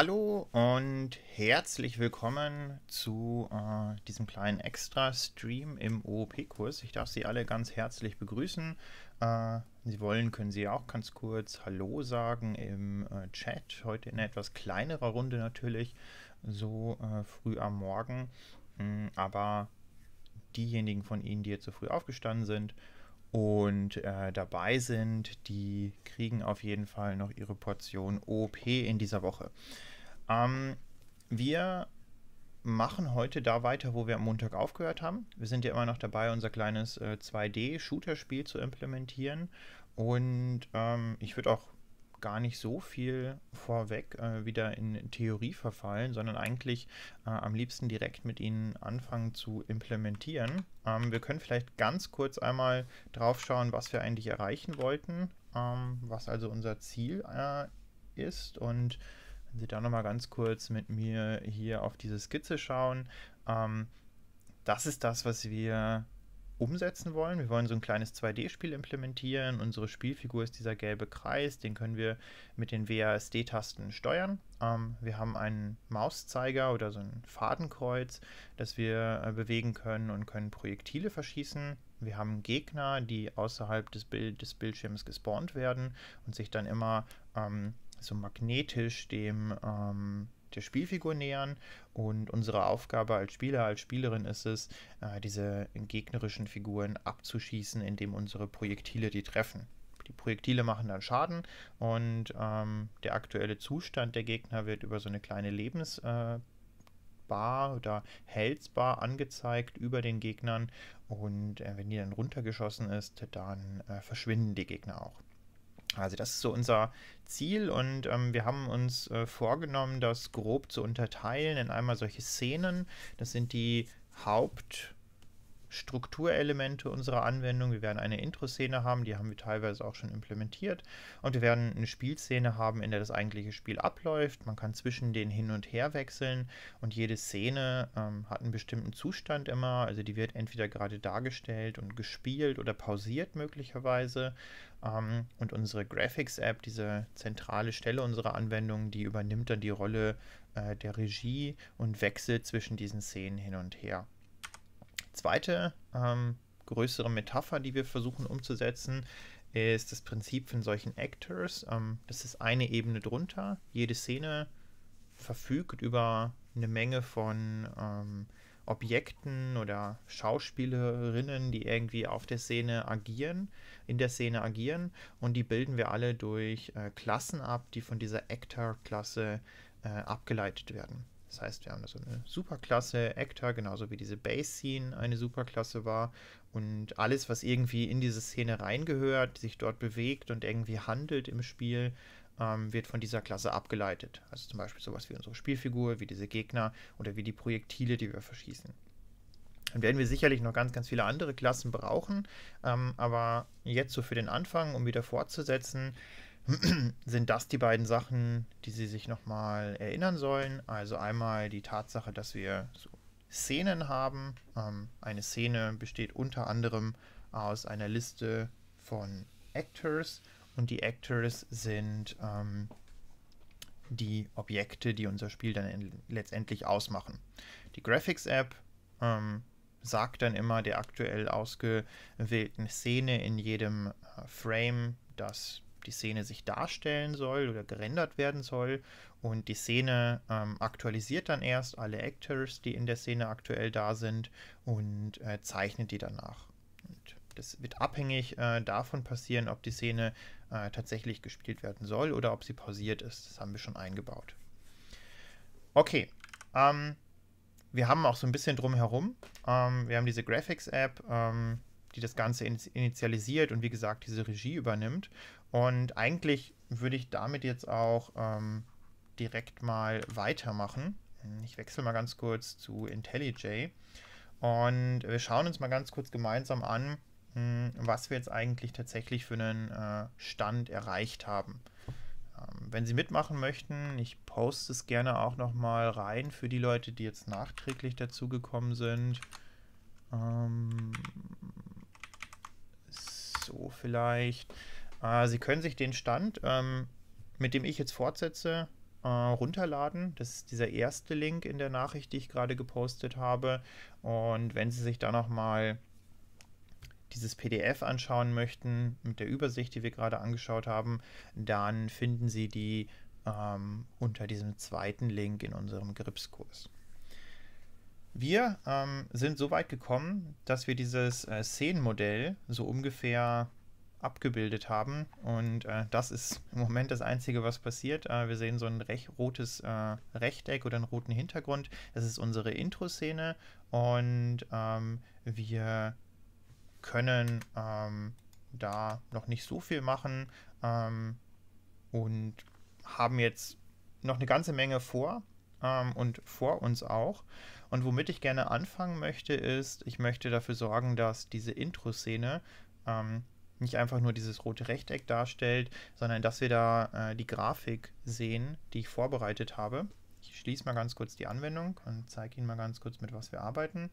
Hallo und herzlich willkommen zu äh, diesem kleinen Extra-Stream im OOP-Kurs. Ich darf Sie alle ganz herzlich begrüßen. Äh, Sie wollen, können Sie auch ganz kurz Hallo sagen im äh, Chat. Heute in etwas kleinerer Runde natürlich, so äh, früh am Morgen. Mhm, aber diejenigen von Ihnen, die jetzt so früh aufgestanden sind, und äh, dabei sind, die kriegen auf jeden Fall noch ihre Portion OP in dieser Woche. Ähm, wir machen heute da weiter, wo wir am Montag aufgehört haben. Wir sind ja immer noch dabei, unser kleines äh, 2D-Shooter-Spiel zu implementieren. Und ähm, ich würde auch gar nicht so viel vorweg äh, wieder in Theorie verfallen, sondern eigentlich äh, am liebsten direkt mit Ihnen anfangen zu implementieren. Ähm, wir können vielleicht ganz kurz einmal drauf schauen, was wir eigentlich erreichen wollten, ähm, was also unser Ziel äh, ist und wenn Sie da nochmal ganz kurz mit mir hier auf diese Skizze schauen, ähm, das ist das, was wir umsetzen wollen. Wir wollen so ein kleines 2D-Spiel implementieren. Unsere Spielfigur ist dieser gelbe Kreis, den können wir mit den WASD-Tasten steuern. Ähm, wir haben einen Mauszeiger oder so ein Fadenkreuz, das wir äh, bewegen können und können Projektile verschießen. Wir haben Gegner, die außerhalb des, Bild des Bildschirms gespawnt werden und sich dann immer ähm, so magnetisch dem ähm, der Spielfigur nähern. Und unsere Aufgabe als Spieler, als Spielerin ist es, äh, diese gegnerischen Figuren abzuschießen, indem unsere Projektile die treffen. Die Projektile machen dann Schaden und ähm, der aktuelle Zustand der Gegner wird über so eine kleine Lebensbar äh, oder Health-Bar angezeigt über den Gegnern und äh, wenn die dann runtergeschossen ist, dann äh, verschwinden die Gegner auch. Also das ist so unser Ziel und ähm, wir haben uns äh, vorgenommen, das grob zu unterteilen in einmal solche Szenen. Das sind die Haupt- Strukturelemente unserer Anwendung. Wir werden eine Intro-Szene haben, die haben wir teilweise auch schon implementiert. Und wir werden eine Spielszene haben, in der das eigentliche Spiel abläuft. Man kann zwischen denen hin und her wechseln und jede Szene ähm, hat einen bestimmten Zustand immer. Also die wird entweder gerade dargestellt und gespielt oder pausiert möglicherweise. Ähm, und unsere Graphics-App, diese zentrale Stelle unserer Anwendung, die übernimmt dann die Rolle äh, der Regie und wechselt zwischen diesen Szenen hin und her zweite ähm, größere Metapher, die wir versuchen umzusetzen, ist das Prinzip von solchen Actors. Ähm, das ist eine Ebene drunter. Jede Szene verfügt über eine Menge von ähm, Objekten oder Schauspielerinnen, die irgendwie auf der Szene agieren, in der Szene agieren und die bilden wir alle durch äh, Klassen ab, die von dieser Actor-Klasse äh, abgeleitet werden. Das heißt, wir haben so eine Superklasse Actor, genauso wie diese Base-Scene eine Superklasse war. Und alles, was irgendwie in diese Szene reingehört, sich dort bewegt und irgendwie handelt im Spiel, ähm, wird von dieser Klasse abgeleitet. Also zum Beispiel sowas wie unsere Spielfigur, wie diese Gegner oder wie die Projektile, die wir verschießen. Dann werden wir sicherlich noch ganz, ganz viele andere Klassen brauchen. Ähm, aber jetzt so für den Anfang, um wieder fortzusetzen, sind das die beiden Sachen, die Sie sich nochmal erinnern sollen. Also einmal die Tatsache, dass wir so Szenen haben. Ähm, eine Szene besteht unter anderem aus einer Liste von Actors und die Actors sind ähm, die Objekte, die unser Spiel dann letztendlich ausmachen. Die Graphics App ähm, sagt dann immer der aktuell ausgewählten Szene in jedem äh, Frame, dass die Szene sich darstellen soll oder gerendert werden soll. Und die Szene ähm, aktualisiert dann erst alle Actors, die in der Szene aktuell da sind und äh, zeichnet die danach. Und das wird abhängig äh, davon passieren, ob die Szene äh, tatsächlich gespielt werden soll oder ob sie pausiert ist. Das haben wir schon eingebaut. Okay. Ähm, wir haben auch so ein bisschen drumherum. Ähm, wir haben diese Graphics-App, ähm, die das Ganze initialisiert und wie gesagt diese Regie übernimmt. Und eigentlich würde ich damit jetzt auch ähm, direkt mal weitermachen. Ich wechsle mal ganz kurz zu IntelliJ und wir schauen uns mal ganz kurz gemeinsam an, hm, was wir jetzt eigentlich tatsächlich für einen äh, Stand erreicht haben. Ähm, wenn Sie mitmachen möchten, ich poste es gerne auch nochmal rein für die Leute, die jetzt nachträglich dazugekommen sind. Ähm, so vielleicht. Äh, Sie können sich den Stand, ähm, mit dem ich jetzt fortsetze, äh, runterladen. Das ist dieser erste Link in der Nachricht, die ich gerade gepostet habe. Und wenn Sie sich da nochmal dieses PDF anschauen möchten, mit der Übersicht, die wir gerade angeschaut haben, dann finden Sie die ähm, unter diesem zweiten Link in unserem Gripskurs. Wir ähm, sind so weit gekommen, dass wir dieses äh, Szenenmodell so ungefähr abgebildet haben. Und äh, das ist im Moment das Einzige, was passiert. Äh, wir sehen so ein rech rotes äh, Rechteck oder einen roten Hintergrund. Das ist unsere Intro-Szene und ähm, wir können ähm, da noch nicht so viel machen ähm, und haben jetzt noch eine ganze Menge vor ähm, und vor uns auch. Und womit ich gerne anfangen möchte, ist, ich möchte dafür sorgen, dass diese Intro-Szene ähm, nicht einfach nur dieses rote Rechteck darstellt, sondern dass wir da äh, die Grafik sehen, die ich vorbereitet habe. Ich schließe mal ganz kurz die Anwendung und zeige Ihnen mal ganz kurz, mit was wir arbeiten.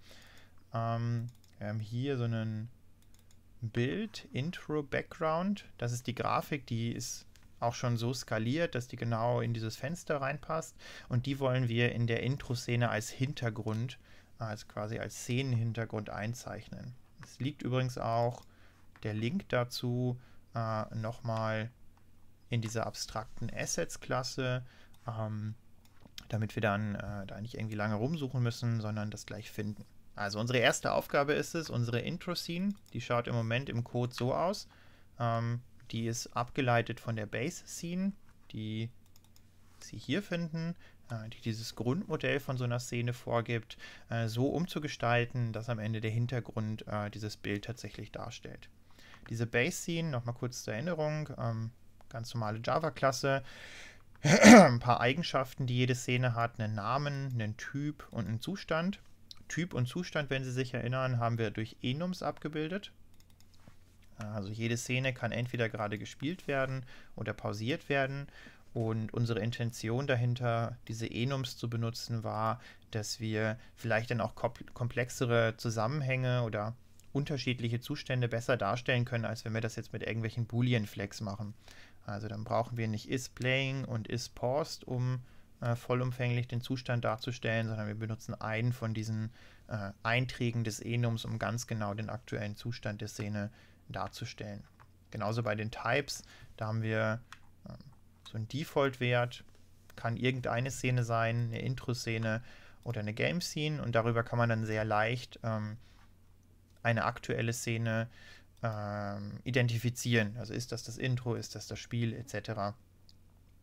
Ähm, wir haben hier so einen Bild, Intro, Background. Das ist die Grafik, die ist auch schon so skaliert, dass die genau in dieses Fenster reinpasst. Und die wollen wir in der Intro-Szene als Hintergrund, als quasi als Szenenhintergrund einzeichnen. Es liegt übrigens auch der Link dazu äh, nochmal in dieser abstrakten Assets-Klasse, ähm, damit wir dann äh, da nicht irgendwie lange rumsuchen müssen, sondern das gleich finden. Also unsere erste Aufgabe ist es, unsere Intro-Scene, die schaut im Moment im Code so aus. Ähm, die ist abgeleitet von der Base-Scene, die Sie hier finden, äh, die dieses Grundmodell von so einer Szene vorgibt, äh, so umzugestalten, dass am Ende der Hintergrund äh, dieses Bild tatsächlich darstellt. Diese Base-Scene, nochmal kurz zur Erinnerung, ähm, ganz normale Java-Klasse, ein paar Eigenschaften, die jede Szene hat, einen Namen, einen Typ und einen Zustand. Typ und Zustand, wenn Sie sich erinnern, haben wir durch Enums abgebildet. Also jede Szene kann entweder gerade gespielt werden oder pausiert werden. Und unsere Intention dahinter, diese Enums zu benutzen, war, dass wir vielleicht dann auch komplexere Zusammenhänge oder unterschiedliche Zustände besser darstellen können, als wenn wir das jetzt mit irgendwelchen Boolean-Flex machen. Also dann brauchen wir nicht isPlaying und isPaused, um äh, vollumfänglich den Zustand darzustellen, sondern wir benutzen einen von diesen äh, Einträgen des Enums, um ganz genau den aktuellen Zustand der Szene darzustellen. Genauso bei den Types, da haben wir äh, so einen Default-Wert, kann irgendeine Szene sein, eine Intro-Szene oder eine Game-Scene und darüber kann man dann sehr leicht ähm, eine aktuelle Szene ähm, identifizieren. Also ist das das Intro, ist das das Spiel etc.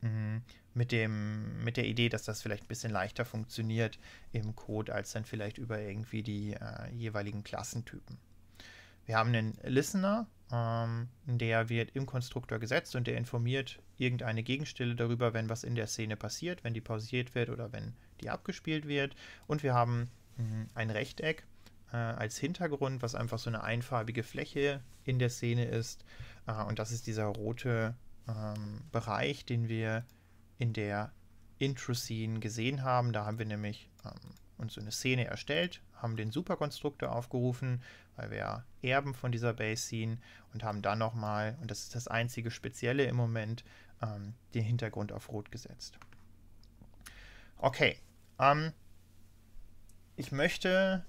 Mhm. Mit, dem, mit der Idee, dass das vielleicht ein bisschen leichter funktioniert im Code, als dann vielleicht über irgendwie die äh, jeweiligen Klassentypen. Wir haben einen Listener, ähm, der wird im Konstruktor gesetzt und der informiert irgendeine Gegenstelle darüber, wenn was in der Szene passiert, wenn die pausiert wird oder wenn die abgespielt wird. Und wir haben mh, ein Rechteck, äh, als Hintergrund, was einfach so eine einfarbige Fläche in der Szene ist. Äh, und das ist dieser rote ähm, Bereich, den wir in der Intro-Scene gesehen haben. Da haben wir nämlich ähm, uns so eine Szene erstellt, haben den Superkonstruktor aufgerufen, weil wir erben von dieser Base-Scene und haben dann nochmal, und das ist das einzige Spezielle im Moment, ähm, den Hintergrund auf Rot gesetzt. Okay, ähm, ich möchte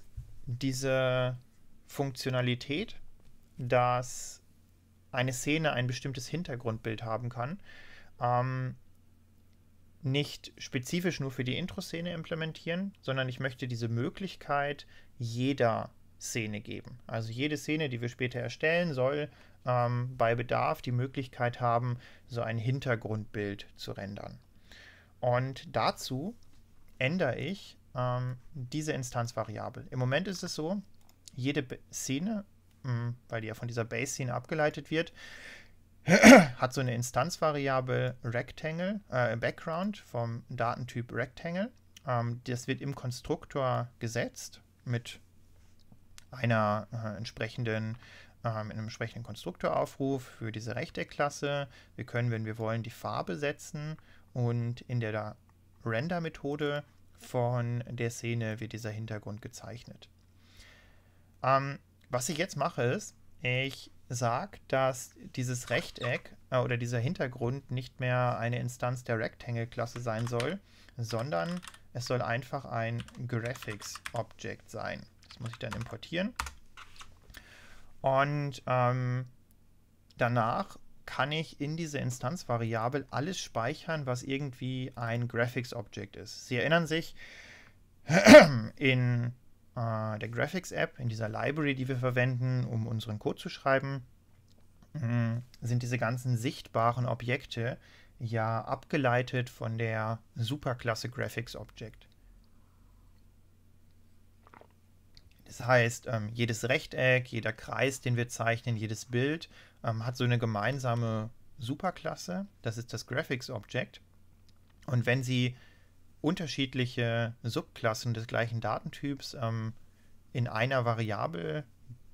diese Funktionalität, dass eine Szene ein bestimmtes Hintergrundbild haben kann, ähm, nicht spezifisch nur für die Intro-Szene implementieren, sondern ich möchte diese Möglichkeit jeder Szene geben. Also jede Szene, die wir später erstellen, soll ähm, bei Bedarf die Möglichkeit haben, so ein Hintergrundbild zu rendern. Und dazu ändere ich ähm, diese Instanzvariable. Im Moment ist es so, jede Szene, mh, hm, weil die ja von dieser Base-Szene abgeleitet wird, hat so eine Instanzvariable Rectangle, äh, Background vom Datentyp Rectangle. Ähm, das wird im Konstruktor gesetzt mit einer äh, entsprechenden ähm, einem entsprechenden Konstruktoraufruf für diese Rechteckklasse. Wir können, wenn wir wollen, die Farbe setzen und in der Render-Methode von der Szene wird dieser Hintergrund gezeichnet. Ähm, was ich jetzt mache ist, ich sage, dass dieses Rechteck äh, oder dieser Hintergrund nicht mehr eine Instanz der Rectangle-Klasse sein soll, sondern es soll einfach ein Graphics-Object sein. Das muss ich dann importieren. Und ähm, danach kann ich in diese Instanzvariable alles speichern, was irgendwie ein Graphics-Object ist. Sie erinnern sich, in äh, der Graphics-App, in dieser Library, die wir verwenden, um unseren Code zu schreiben, mh, sind diese ganzen sichtbaren Objekte ja abgeleitet von der Superklasse Graphics Object. Das heißt, ähm, jedes Rechteck, jeder Kreis, den wir zeichnen, jedes Bild ähm, hat so eine gemeinsame Superklasse. Das ist das Graphics Object. Und wenn Sie unterschiedliche Subklassen des gleichen Datentyps ähm, in einer Variable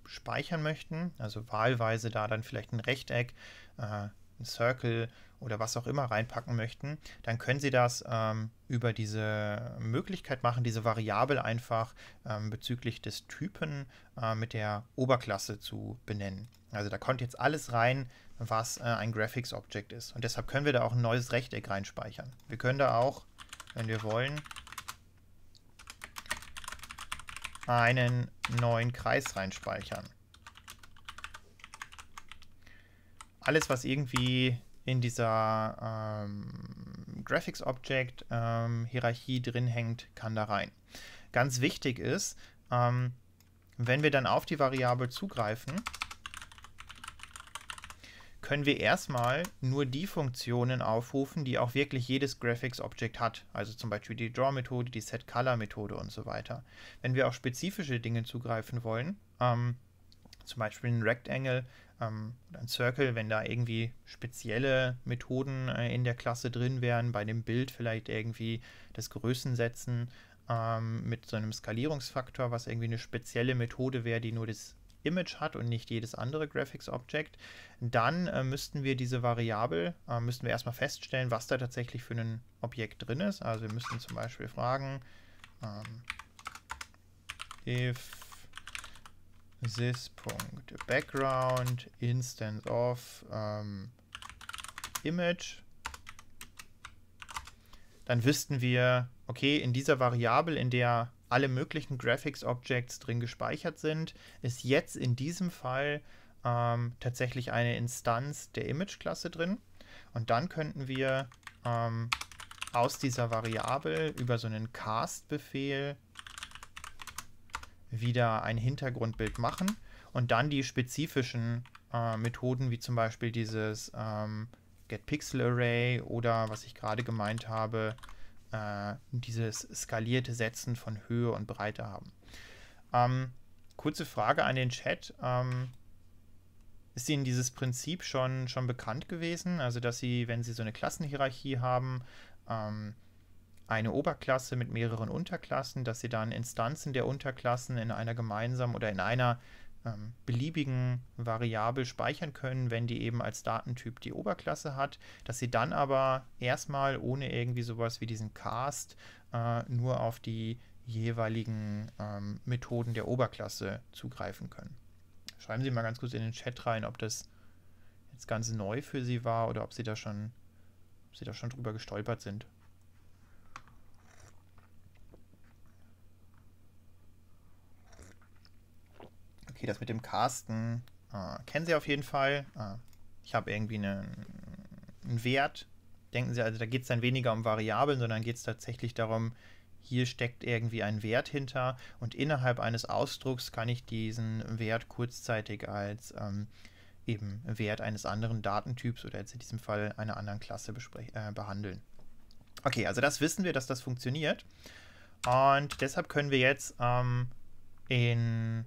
speichern möchten, also wahlweise da dann vielleicht ein Rechteck, äh, ein Circle oder was auch immer reinpacken möchten, dann können Sie das ähm, über diese Möglichkeit machen, diese Variable einfach ähm, bezüglich des Typen äh, mit der Oberklasse zu benennen. Also da kommt jetzt alles rein, was äh, ein Graphics Object ist. Und deshalb können wir da auch ein neues Rechteck reinspeichern. Wir können da auch, wenn wir wollen, einen neuen Kreis reinspeichern. Alles, was irgendwie in dieser ähm, Graphics Object ähm, Hierarchie drin hängt, kann da rein. Ganz wichtig ist, ähm, wenn wir dann auf die Variable zugreifen, können wir erstmal nur die Funktionen aufrufen, die auch wirklich jedes Graphics Object hat. Also zum Beispiel die Draw-Methode, die Set-Color-Methode und so weiter. Wenn wir auf spezifische Dinge zugreifen wollen, ähm, zum Beispiel ein Rectangle, ähm, ein Circle, wenn da irgendwie spezielle Methoden äh, in der Klasse drin wären, bei dem Bild vielleicht irgendwie das Größensetzen ähm, mit so einem Skalierungsfaktor, was irgendwie eine spezielle Methode wäre, die nur das Image hat und nicht jedes andere Graphics Object, dann äh, müssten wir diese Variable, äh, müssten wir erstmal feststellen, was da tatsächlich für ein Objekt drin ist. Also wir müssten zum Beispiel fragen, ähm, if this.background instance of ähm, image, dann wüssten wir, okay, in dieser Variable, in der alle möglichen Graphics Objects drin gespeichert sind, ist jetzt in diesem Fall ähm, tatsächlich eine Instanz der Image-Klasse drin. Und dann könnten wir ähm, aus dieser Variable über so einen Cast-Befehl wieder ein Hintergrundbild machen und dann die spezifischen äh, Methoden, wie zum Beispiel dieses ähm, GetPixelArray oder was ich gerade gemeint habe, äh, dieses skalierte Setzen von Höhe und Breite haben. Ähm, kurze Frage an den Chat. Ähm, ist Ihnen dieses Prinzip schon, schon bekannt gewesen? Also, dass Sie, wenn Sie so eine Klassenhierarchie haben, ähm, eine Oberklasse mit mehreren Unterklassen, dass Sie dann Instanzen der Unterklassen in einer gemeinsamen oder in einer ähm, beliebigen Variable speichern können, wenn die eben als Datentyp die Oberklasse hat, dass sie dann aber erstmal ohne irgendwie sowas wie diesen Cast äh, nur auf die jeweiligen ähm, Methoden der Oberklasse zugreifen können. Schreiben Sie mal ganz kurz in den Chat rein, ob das jetzt ganz neu für Sie war oder ob Sie da schon, ob Sie da schon drüber gestolpert sind. Okay, das mit dem Casten äh, kennen Sie auf jeden Fall. Äh, ich habe irgendwie einen, einen, Wert. Denken Sie also, da geht es dann weniger um Variablen, sondern geht es tatsächlich darum, hier steckt irgendwie ein Wert hinter und innerhalb eines Ausdrucks kann ich diesen Wert kurzzeitig als ähm, eben Wert eines anderen Datentyps oder jetzt in diesem Fall einer anderen Klasse äh, behandeln. Okay, also das wissen wir, dass das funktioniert. Und deshalb können wir jetzt ähm, in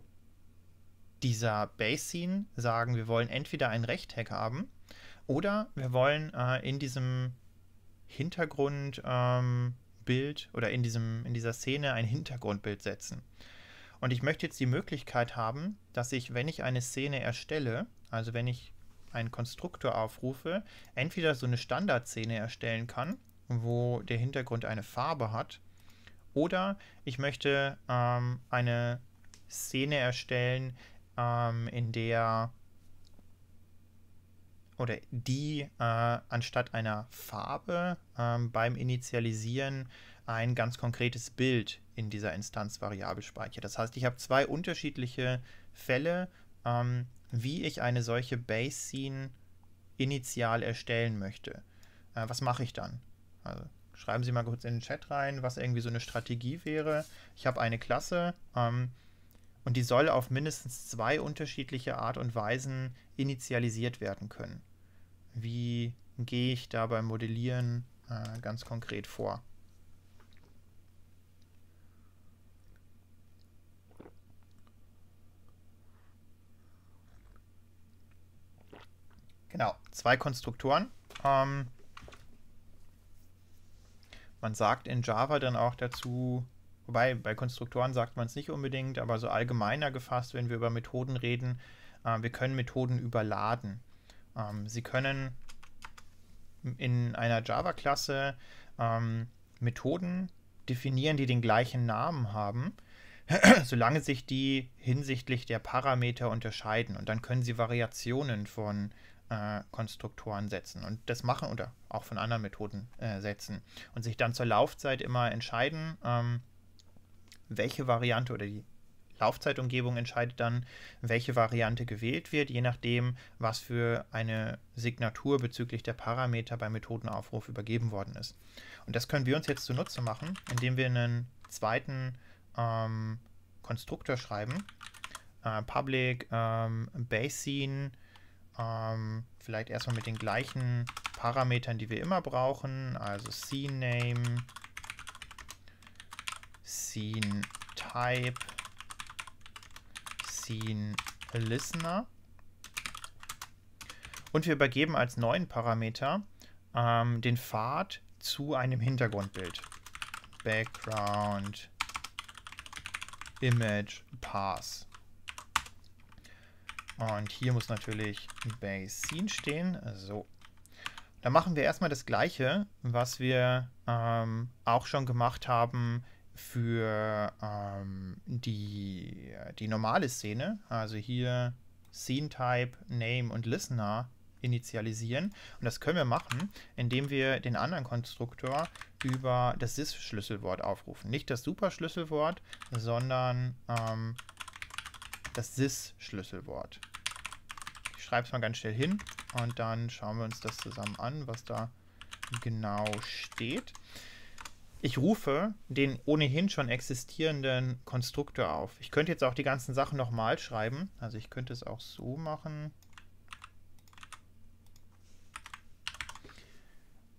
dieser Base-Scene sagen, wir wollen entweder ein Rechteck haben oder wir wollen äh, in diesem Hintergrundbild ähm, oder in, diesem, in dieser Szene ein Hintergrundbild setzen. Und ich möchte jetzt die Möglichkeit haben, dass ich, wenn ich eine Szene erstelle, also wenn ich einen Konstruktor aufrufe, entweder so eine Standardszene erstellen kann, wo der Hintergrund eine Farbe hat, oder ich möchte ähm, eine Szene erstellen, ähm, in der oder die äh, anstatt einer Farbe ähm, beim Initialisieren ein ganz konkretes Bild in dieser Instanzvariable speichert. Das heißt, ich habe zwei unterschiedliche Fälle, ähm, wie ich eine solche Base-Scene initial erstellen möchte. Äh, was mache ich dann? Also schreiben Sie mal kurz in den Chat rein, was irgendwie so eine Strategie wäre. Ich habe eine Klasse ähm, und die soll auf mindestens zwei unterschiedliche Art und Weisen initialisiert werden können. Wie gehe ich da beim Modellieren äh, ganz konkret vor? Genau, zwei Konstruktoren. Ähm, man sagt in Java dann auch dazu, wobei bei Konstruktoren sagt man es nicht unbedingt, aber so allgemeiner gefasst, wenn wir über Methoden reden, äh, wir können Methoden überladen. Ähm, sie können in einer Java-Klasse ähm, Methoden definieren, die den gleichen Namen haben, solange sich die hinsichtlich der Parameter unterscheiden. Und dann können sie Variationen von äh, Konstruktoren setzen und das machen oder auch von anderen Methoden äh, setzen und sich dann zur Laufzeit immer entscheiden, ähm, welche Variante oder die Laufzeitumgebung entscheidet dann, welche Variante gewählt wird, je nachdem, was für eine Signatur bezüglich der Parameter beim Methodenaufruf übergeben worden ist. Und das können wir uns jetzt zunutze machen, indem wir einen zweiten ähm, Konstruktor schreiben. Äh, public ähm, Basecene ähm, vielleicht erstmal mit den gleichen Parametern, die wir immer brauchen. Also CName, CNeType, CNListener. Und wir übergeben als neuen Parameter ähm, den Pfad zu einem Hintergrundbild. Background Image Path. Und hier muss natürlich Base Scene stehen. So. Dann machen wir erstmal das gleiche, was wir ähm, auch schon gemacht haben für ähm, die, die normale Szene. Also hier Scene Type, Name und Listener initialisieren. Und das können wir machen, indem wir den anderen Konstruktor über das sys-Schlüsselwort aufrufen. Nicht das Superschlüsselwort, sondern ähm, das sys-Schlüsselwort. Ich schreibe es mal ganz schnell hin und dann schauen wir uns das zusammen an, was da genau steht. Ich rufe den ohnehin schon existierenden Konstruktor auf. Ich könnte jetzt auch die ganzen Sachen nochmal schreiben. Also ich könnte es auch so machen.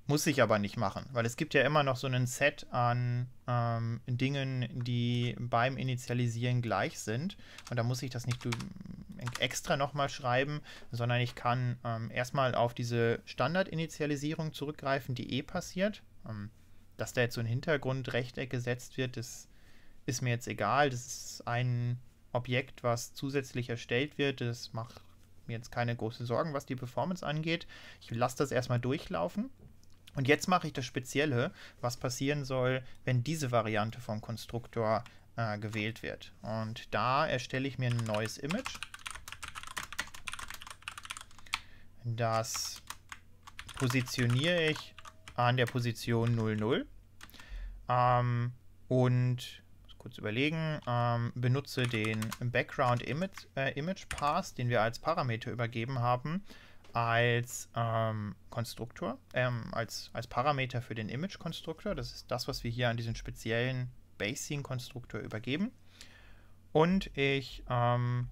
Muss ich aber nicht machen, weil es gibt ja immer noch so einen Set an ähm, Dingen, die beim Initialisieren gleich sind. Und da muss ich das nicht extra nochmal schreiben, sondern ich kann ähm, erstmal auf diese Standardinitialisierung zurückgreifen, die eh passiert. Ähm, dass da jetzt so ein Hintergrundrechteck gesetzt wird, das ist mir jetzt egal. Das ist ein Objekt, was zusätzlich erstellt wird. Das macht mir jetzt keine großen Sorgen, was die Performance angeht. Ich lasse das erstmal durchlaufen und jetzt mache ich das Spezielle, was passieren soll, wenn diese Variante vom Konstruktor äh, gewählt wird. Und da erstelle ich mir ein neues Image. Das positioniere ich an der Position 00. Ähm, und kurz überlegen, ähm, benutze den Background Image, äh, Image Path, den wir als Parameter übergeben haben, als ähm, Konstruktor, ähm, als, als Parameter für den Image-Konstruktor. Das ist das, was wir hier an diesen speziellen Basing-Konstruktor übergeben. Und ich ähm,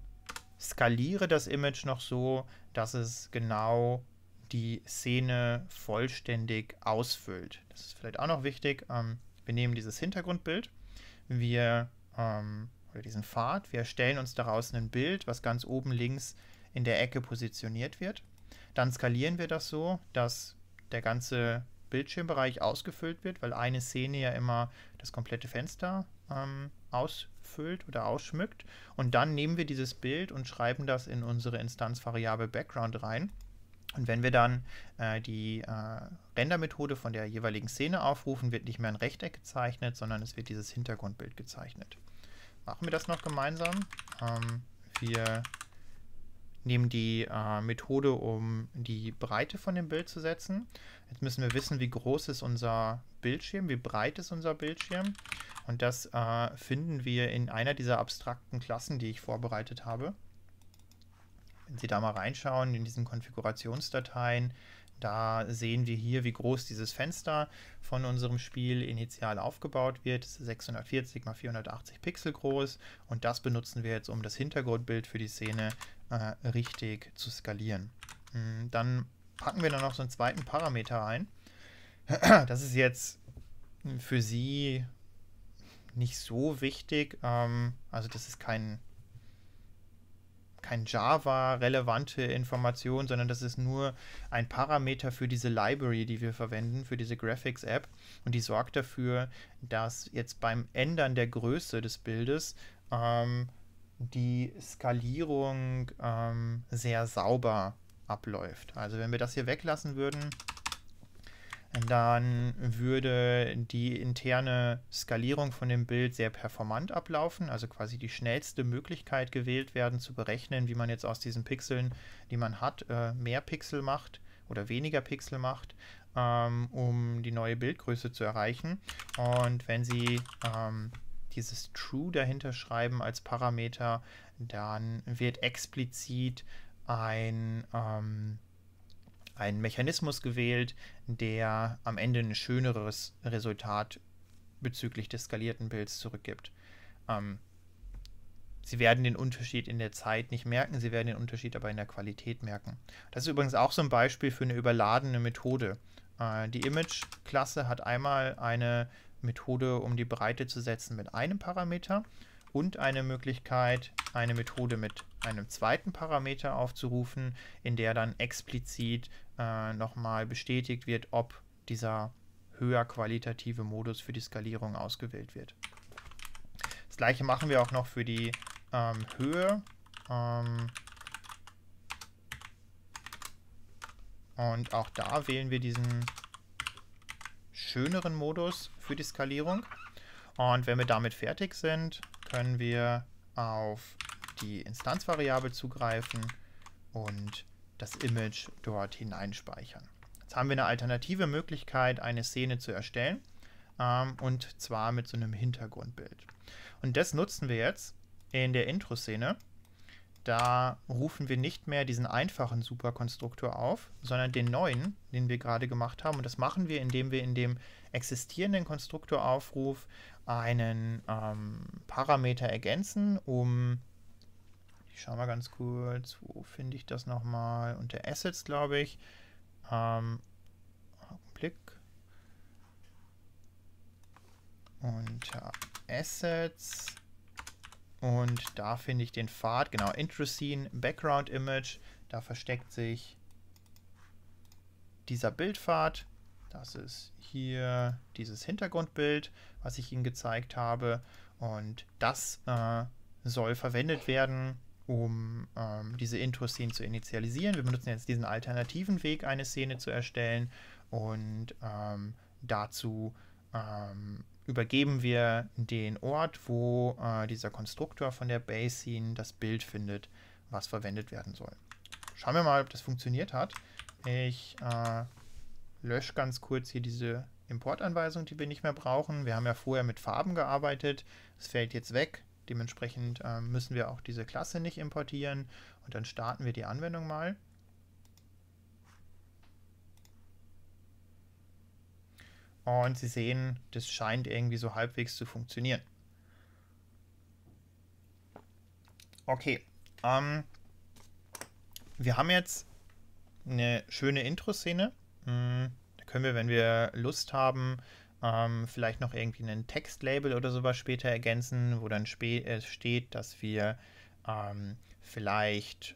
skaliere das Image noch so, dass es genau die Szene vollständig ausfüllt. Das ist vielleicht auch noch wichtig. Ähm, wir nehmen dieses Hintergrundbild, wir ähm, oder diesen Pfad, wir erstellen uns daraus ein Bild, was ganz oben links in der Ecke positioniert wird. Dann skalieren wir das so, dass der ganze Bildschirmbereich ausgefüllt wird, weil eine Szene ja immer das komplette Fenster ähm, ausfüllt oder ausschmückt. Und dann nehmen wir dieses Bild und schreiben das in unsere Instanzvariable Background rein. Und wenn wir dann äh, die äh, Rendermethode von der jeweiligen Szene aufrufen, wird nicht mehr ein Rechteck gezeichnet, sondern es wird dieses Hintergrundbild gezeichnet. Machen wir das noch gemeinsam. Ähm, wir nehmen die äh, Methode, um die Breite von dem Bild zu setzen. Jetzt müssen wir wissen, wie groß ist unser Bildschirm, wie breit ist unser Bildschirm. Und das äh, finden wir in einer dieser abstrakten Klassen, die ich vorbereitet habe. Wenn Sie da mal reinschauen in diesen Konfigurationsdateien, da sehen wir hier, wie groß dieses Fenster von unserem Spiel initial aufgebaut wird. Es ist 640 x 480 Pixel groß und das benutzen wir jetzt, um das Hintergrundbild für die Szene äh, richtig zu skalieren. Hm, dann packen wir da noch so einen zweiten Parameter ein. Das ist jetzt für Sie nicht so wichtig. Ähm, also das ist kein kein Java-relevante Information, sondern das ist nur ein Parameter für diese Library, die wir verwenden, für diese Graphics-App. Und die sorgt dafür, dass jetzt beim Ändern der Größe des Bildes ähm, die Skalierung ähm, sehr sauber abläuft. Also wenn wir das hier weglassen würden, dann würde die interne Skalierung von dem Bild sehr performant ablaufen, also quasi die schnellste Möglichkeit gewählt werden, zu berechnen, wie man jetzt aus diesen Pixeln, die man hat, äh, mehr Pixel macht oder weniger Pixel macht, ähm, um die neue Bildgröße zu erreichen. Und wenn Sie ähm, dieses True dahinter schreiben als Parameter, dann wird explizit ein ähm, einen Mechanismus gewählt, der am Ende ein schöneres Resultat bezüglich des skalierten Bilds zurückgibt. Ähm, Sie werden den Unterschied in der Zeit nicht merken, Sie werden den Unterschied aber in der Qualität merken. Das ist übrigens auch so ein Beispiel für eine überladene Methode. Äh, die Image-Klasse hat einmal eine Methode, um die Breite zu setzen mit einem Parameter und eine Möglichkeit, eine Methode mit einem zweiten Parameter aufzurufen, in der dann explizit äh, nochmal bestätigt wird, ob dieser höher qualitative Modus für die Skalierung ausgewählt wird. Das gleiche machen wir auch noch für die ähm, Höhe. Ähm, und auch da wählen wir diesen schöneren Modus für die Skalierung. Und wenn wir damit fertig sind, können wir auf die Instanzvariable zugreifen und das Image dort hineinspeichern. Jetzt haben wir eine alternative Möglichkeit, eine Szene zu erstellen ähm, und zwar mit so einem Hintergrundbild. Und das nutzen wir jetzt in der Intro-Szene. Da rufen wir nicht mehr diesen einfachen Superkonstruktor auf, sondern den neuen, den wir gerade gemacht haben. Und das machen wir, indem wir in dem existierenden Konstruktoraufruf einen ähm, Parameter ergänzen, um ich schaue mal ganz kurz, wo finde ich das nochmal? Unter Assets, glaube ich. Ähm, Augenblick. Unter Assets. Und da finde ich den Pfad, genau, Introscene Background Image. Da versteckt sich dieser Bildpfad. Das ist hier dieses Hintergrundbild, was ich Ihnen gezeigt habe. Und das äh, soll verwendet werden, um ähm, diese Intro-Szene zu initialisieren. Wir benutzen jetzt diesen alternativen Weg, eine Szene zu erstellen und ähm, dazu ähm, übergeben wir den Ort, wo äh, dieser Konstruktor von der Base-Scene das Bild findet, was verwendet werden soll. Schauen wir mal, ob das funktioniert hat. Ich äh, lösche ganz kurz hier diese Importanweisung, die wir nicht mehr brauchen. Wir haben ja vorher mit Farben gearbeitet. Es fällt jetzt weg. Dementsprechend äh, müssen wir auch diese Klasse nicht importieren und dann starten wir die Anwendung mal. Und Sie sehen, das scheint irgendwie so halbwegs zu funktionieren. Okay, ähm, wir haben jetzt eine schöne Intro-Szene. Hm, da können wir, wenn wir Lust haben, ähm, vielleicht noch irgendwie ein Textlabel oder sowas später ergänzen, wo dann spä äh, steht, dass wir ähm, vielleicht,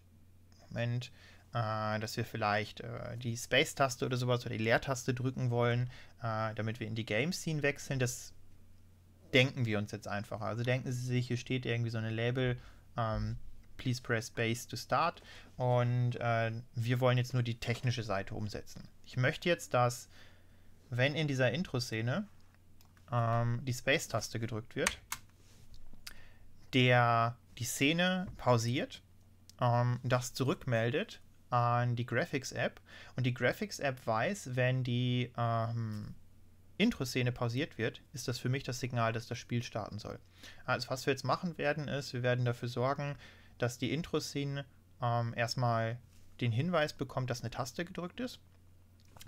Moment, äh, dass wir vielleicht äh, die Space-Taste oder sowas oder die Leertaste drücken wollen, äh, damit wir in die Game-Scene wechseln. Das denken wir uns jetzt einfach. Also denken Sie sich, hier steht irgendwie so eine Label, ähm, please press space to start und äh, wir wollen jetzt nur die technische Seite umsetzen. Ich möchte jetzt, dass wenn in dieser Intro-Szene ähm, die Space-Taste gedrückt wird, der die Szene pausiert ähm, das zurückmeldet an die Graphics-App. Und die Graphics-App weiß, wenn die ähm, Intro-Szene pausiert wird, ist das für mich das Signal, dass das Spiel starten soll. Also was wir jetzt machen werden, ist, wir werden dafür sorgen, dass die Intro-Szene ähm, erstmal den Hinweis bekommt, dass eine Taste gedrückt ist.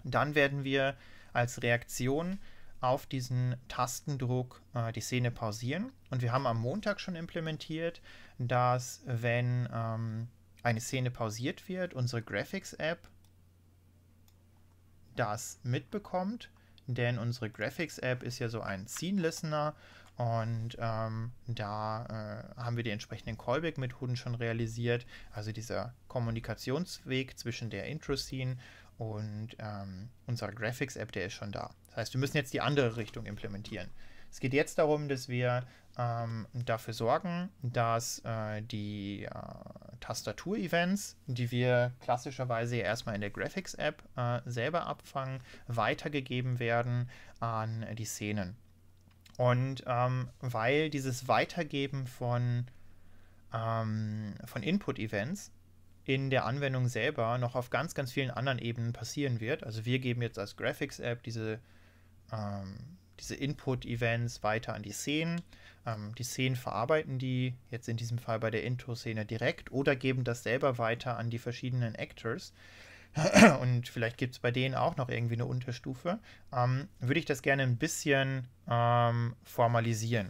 Dann werden wir als Reaktion auf diesen Tastendruck äh, die Szene pausieren. Und wir haben am Montag schon implementiert, dass wenn ähm, eine Szene pausiert wird, unsere Graphics-App das mitbekommt. Denn unsere Graphics-App ist ja so ein Scene-Listener und ähm, da äh, haben wir die entsprechenden Callback-Methoden schon realisiert. Also dieser Kommunikationsweg zwischen der Intro-Scene und ähm, unserer Graphics-App, der ist schon da. Das heißt, wir müssen jetzt die andere Richtung implementieren. Es geht jetzt darum, dass wir ähm, dafür sorgen, dass äh, die äh, Tastatur-Events, die wir klassischerweise erstmal in der Graphics-App äh, selber abfangen, weitergegeben werden an die Szenen. Und ähm, weil dieses Weitergeben von, ähm, von Input-Events in der Anwendung selber noch auf ganz, ganz vielen anderen Ebenen passieren wird. Also wir geben jetzt als Graphics-App diese, ähm, diese Input-Events weiter an die Szenen. Ähm, die Szenen verarbeiten die jetzt in diesem Fall bei der Intro-Szene direkt oder geben das selber weiter an die verschiedenen Actors. und vielleicht gibt es bei denen auch noch irgendwie eine Unterstufe, ähm, würde ich das gerne ein bisschen ähm, formalisieren.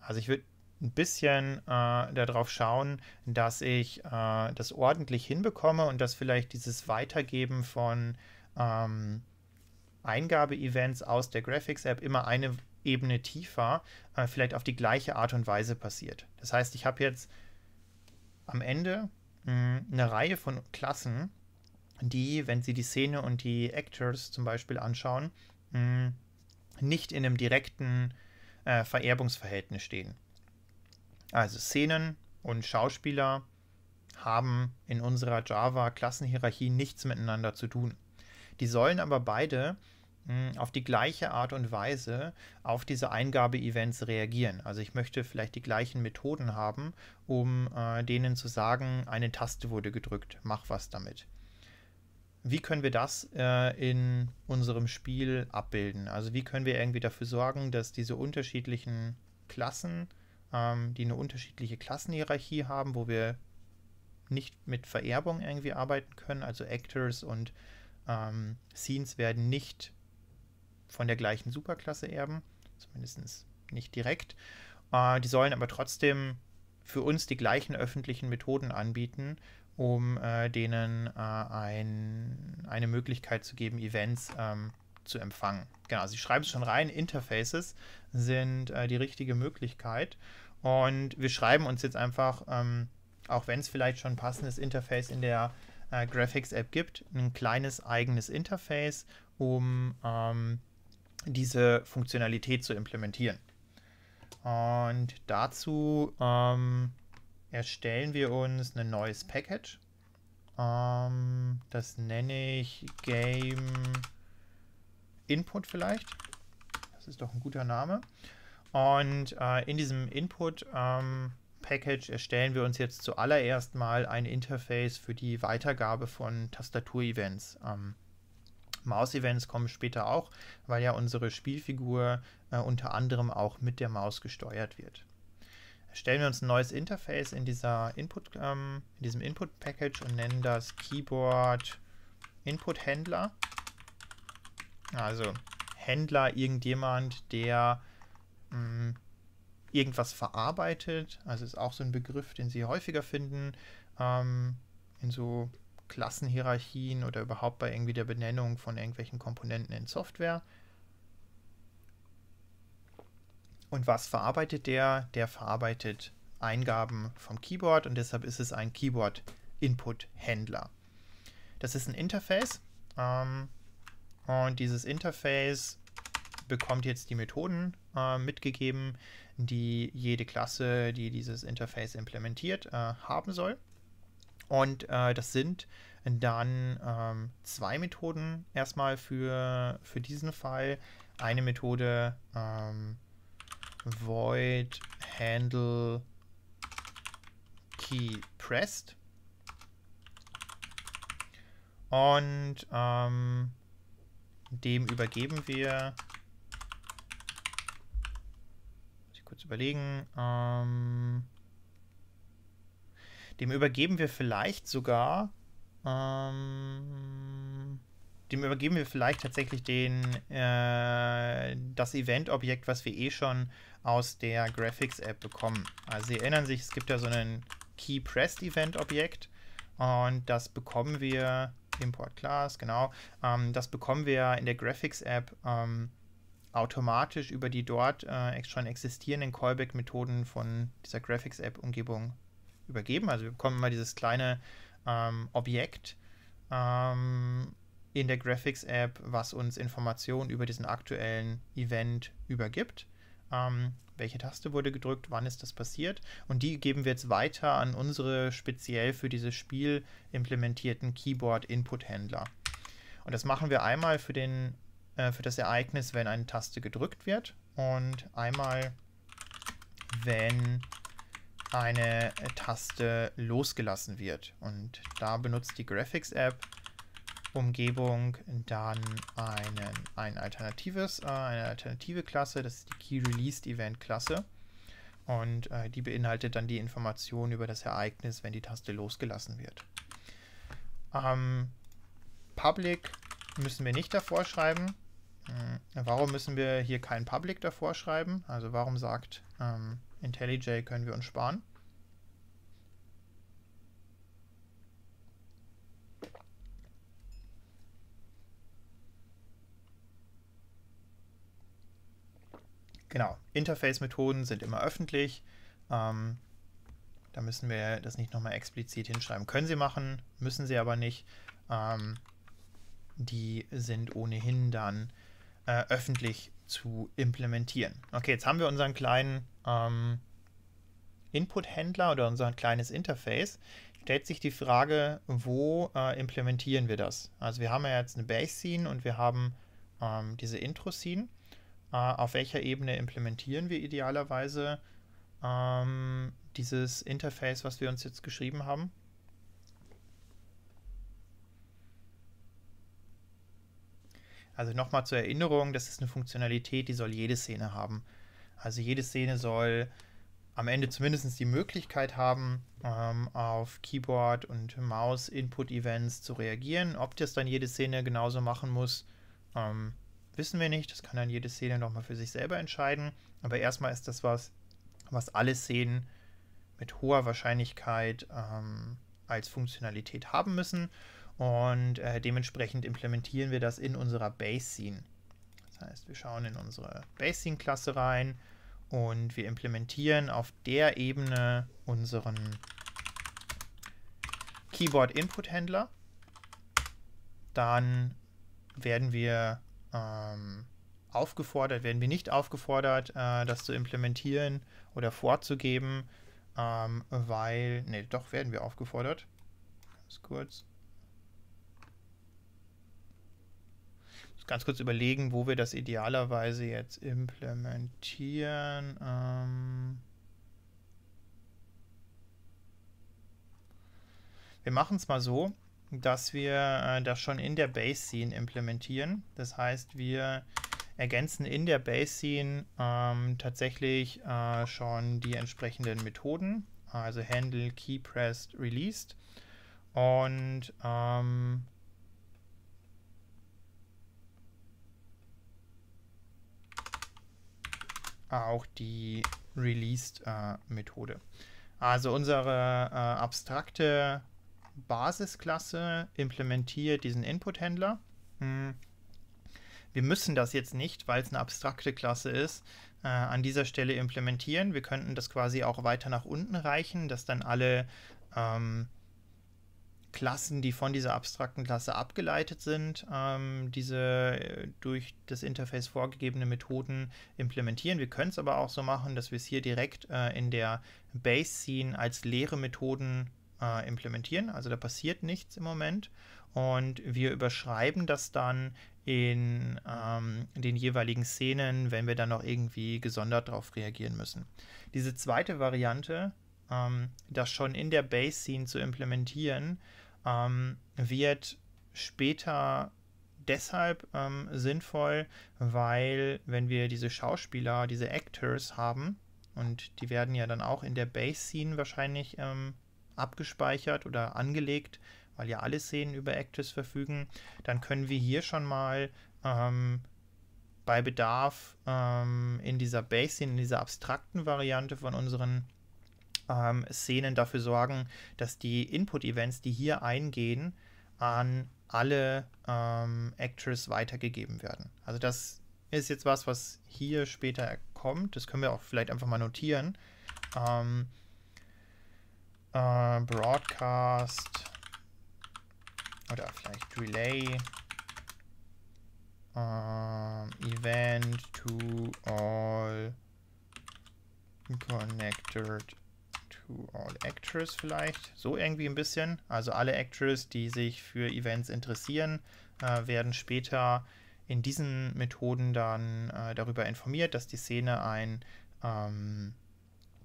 Also ich würde ein bisschen äh, darauf schauen, dass ich äh, das ordentlich hinbekomme und dass vielleicht dieses Weitergeben von ähm, Eingabe-Events aus der Graphics-App immer eine Ebene tiefer, äh, vielleicht auf die gleiche Art und Weise passiert. Das heißt, ich habe jetzt am Ende mh, hm, eine Reihe von Klassen, die, wenn Sie die Szene und die Actors zum Beispiel anschauen, mh, nicht in einem direkten äh, Vererbungsverhältnis stehen. Also Szenen und Schauspieler haben in unserer Java-Klassenhierarchie nichts miteinander zu tun. Die sollen aber beide mh, auf die gleiche Art und Weise auf diese Eingabe-Events reagieren. Also ich möchte vielleicht die gleichen Methoden haben, um äh, denen zu sagen, eine Taste wurde gedrückt, mach was damit wie können wir das äh, in unserem Spiel abbilden? Also wie können wir irgendwie dafür sorgen, dass diese unterschiedlichen Klassen, ähm, die eine unterschiedliche Klassenhierarchie haben, wo wir nicht mit Vererbung irgendwie arbeiten können, also Actors und ähm, Scenes werden nicht von der gleichen Superklasse erben, zumindest nicht direkt. Äh, die sollen aber trotzdem für uns die gleichen öffentlichen Methoden anbieten, um äh, denen äh, ein, eine Möglichkeit zu geben, Events ähm, zu empfangen. Genau, Sie schreiben es schon rein, Interfaces sind äh, die richtige Möglichkeit. Und wir schreiben uns jetzt einfach, ähm, auch wenn es vielleicht schon ein passendes Interface in der äh, Graphics-App gibt, ein kleines eigenes Interface, um ähm, diese Funktionalität zu implementieren. Und dazu ähm, erstellen wir uns ein neues Package. Ähm, das nenne ich Game Input vielleicht. Das ist doch ein guter Name. Und äh, in diesem Input ähm, Package erstellen wir uns jetzt zuallererst mal ein Interface für die Weitergabe von Tastatur-Events. Ähm, Maus-Events kommen später auch, weil ja unsere Spielfigur äh, unter anderem auch mit der Maus gesteuert wird stellen wir uns ein neues Interface in, dieser Input, ähm, in diesem Input-Package und nennen das Keyboard Input-Händler. Also Händler, irgendjemand, der mh, mm, irgendwas verarbeitet. Also ist auch so ein Begriff, den Sie häufiger finden ähm, in so Klassenhierarchien oder überhaupt bei irgendwie der Benennung von irgendwelchen Komponenten in Software. Und was verarbeitet der? Der verarbeitet Eingaben vom Keyboard und deshalb ist es ein Keyboard-Input-Händler. Das ist ein Interface ähm, und dieses Interface bekommt jetzt die Methoden äh, mitgegeben, die jede Klasse, die dieses Interface implementiert, äh, haben soll. Und äh, das sind dann ähm, zwei Methoden erstmal für, für diesen Fall. Eine Methode ähm, void handle key pressed. Und ähm, dem übergeben wir, muss ich kurz überlegen, ähm, dem übergeben wir vielleicht sogar, ähm, dem übergeben wir vielleicht tatsächlich den, äh, das Event-Objekt, was wir eh schon aus der Graphics-App bekommen. Also Sie erinnern sich, es gibt ja so ein Key-Pressed-Event-Objekt und das bekommen wir, Import Class, genau, ähm, das bekommen wir in der Graphics-App ähm, automatisch über die dort äh, schon existierenden Callback-Methoden von dieser Graphics-App-Umgebung übergeben. Also wir bekommen mal dieses kleine ähm, Objekt ähm, in der Graphics-App, was uns Informationen über diesen aktuellen Event übergibt. Ähm, welche Taste wurde gedrückt, wann ist das passiert. Und die geben wir jetzt weiter an unsere speziell für dieses Spiel implementierten Keyboard-Input-Händler. Und das machen wir einmal für, den, äh, für das Ereignis, wenn eine Taste gedrückt wird und einmal, wenn eine Taste losgelassen wird. Und da benutzt die Graphics-App Umgebung dann einen, ein alternatives, äh, eine alternative Klasse, das ist die Key Released Event Klasse. Und äh, die beinhaltet dann die Information über das Ereignis, wenn die Taste losgelassen wird. Ähm, Public müssen wir nicht davor schreiben. Hm, warum müssen wir hier kein Public davor schreiben? Also warum sagt ähm, IntelliJ können wir uns sparen? Genau, Interface-Methoden sind immer öffentlich. Ähm, da müssen wir das nicht nochmal explizit hinschreiben. Können Sie machen, müssen Sie aber nicht. Ähm, die sind ohnehin dann äh, öffentlich zu implementieren. Okay, jetzt haben wir unseren kleinen ähm, Input-Händler oder unser kleines Interface. Stellt sich die Frage, wo äh, implementieren wir das? Also wir haben ja jetzt eine Base-Scene und wir haben ähm, diese Intro-Scene. Äh, auf welcher Ebene implementieren wir idealerweise ähm, dieses Interface, was wir uns jetzt geschrieben haben? Also nochmal zur Erinnerung, das ist eine Funktionalität, die soll jede Szene haben. Also jede Szene soll am Ende zumindest die Möglichkeit haben, ähm, auf Keyboard und Maus-Input-Events zu reagieren. Ob das dann jede Szene genauso machen muss, ähm, wissen wir nicht. Das kann dann jede Szene nochmal für sich selber entscheiden. Aber erstmal ist das was, was alle Szenen mit hoher Wahrscheinlichkeit ähm, als Funktionalität haben müssen. Und äh, dementsprechend implementieren wir das in unserer Base-Scene. Das heißt, wir schauen in unsere Base-Scene-Klasse rein und wir implementieren auf der Ebene unseren Keyboard-Input-Händler. Dann werden wir ähm, aufgefordert, werden wir nicht aufgefordert, äh, das zu implementieren oder vorzugeben, ähm, weil, ne, doch werden wir aufgefordert. Ganz kurz. Ganz kurz überlegen, wo wir das idealerweise jetzt implementieren. Ähm wir machen es mal so dass wir äh, das schon in der Base-Scene implementieren. Das heißt, wir ergänzen in der Base-Scene ähm, tatsächlich äh, schon die entsprechenden Methoden, also Handle, Key Pressed, Released. Und ähm, auch die Released-Methode. Äh, also unsere äh, abstrakte Basisklasse implementiert diesen Input-Händler. Hm. Wir müssen das jetzt nicht, weil es eine abstrakte Klasse ist, äh, an dieser Stelle implementieren. Wir könnten das quasi auch weiter nach unten reichen, dass dann alle ähm, Klassen, die von dieser abstrakten Klasse abgeleitet sind, ähm, diese äh, durch das Interface vorgegebene Methoden implementieren. Wir können es aber auch so machen, dass wir es hier direkt äh, in der Base-Scene als leere Methoden äh, implementieren. Also da passiert nichts im Moment. Und wir überschreiben das dann in ähm, den jeweiligen Szenen, wenn wir dann noch irgendwie gesondert darauf reagieren müssen. Diese zweite Variante, ähm, das schon in der Base-Scene zu implementieren, ähm, wird später deshalb ähm, sinnvoll, weil wenn wir diese Schauspieler, diese Actors haben, und die werden ja dann auch in der Base-Scene wahrscheinlich ähm, abgespeichert oder angelegt, weil ja alle Szenen über Actors verfügen, dann können wir hier schon mal ähm, bei Bedarf ähm, in dieser Base-Scene, in dieser abstrakten Variante von unseren ähm, Szenen dafür sorgen, dass die Input-Events, die hier eingehen, an alle ähm, Actors weitergegeben werden. Also das ist jetzt was, was hier später kommt. Das können wir auch vielleicht einfach mal notieren. Ähm, äh, Broadcast oder vielleicht Relay äh, Event to all connected to all actors vielleicht. So irgendwie ein bisschen. Also alle Actors, die sich für Events interessieren, äh, werden später in diesen Methoden dann äh, darüber informiert, dass die Szene ein, ähm,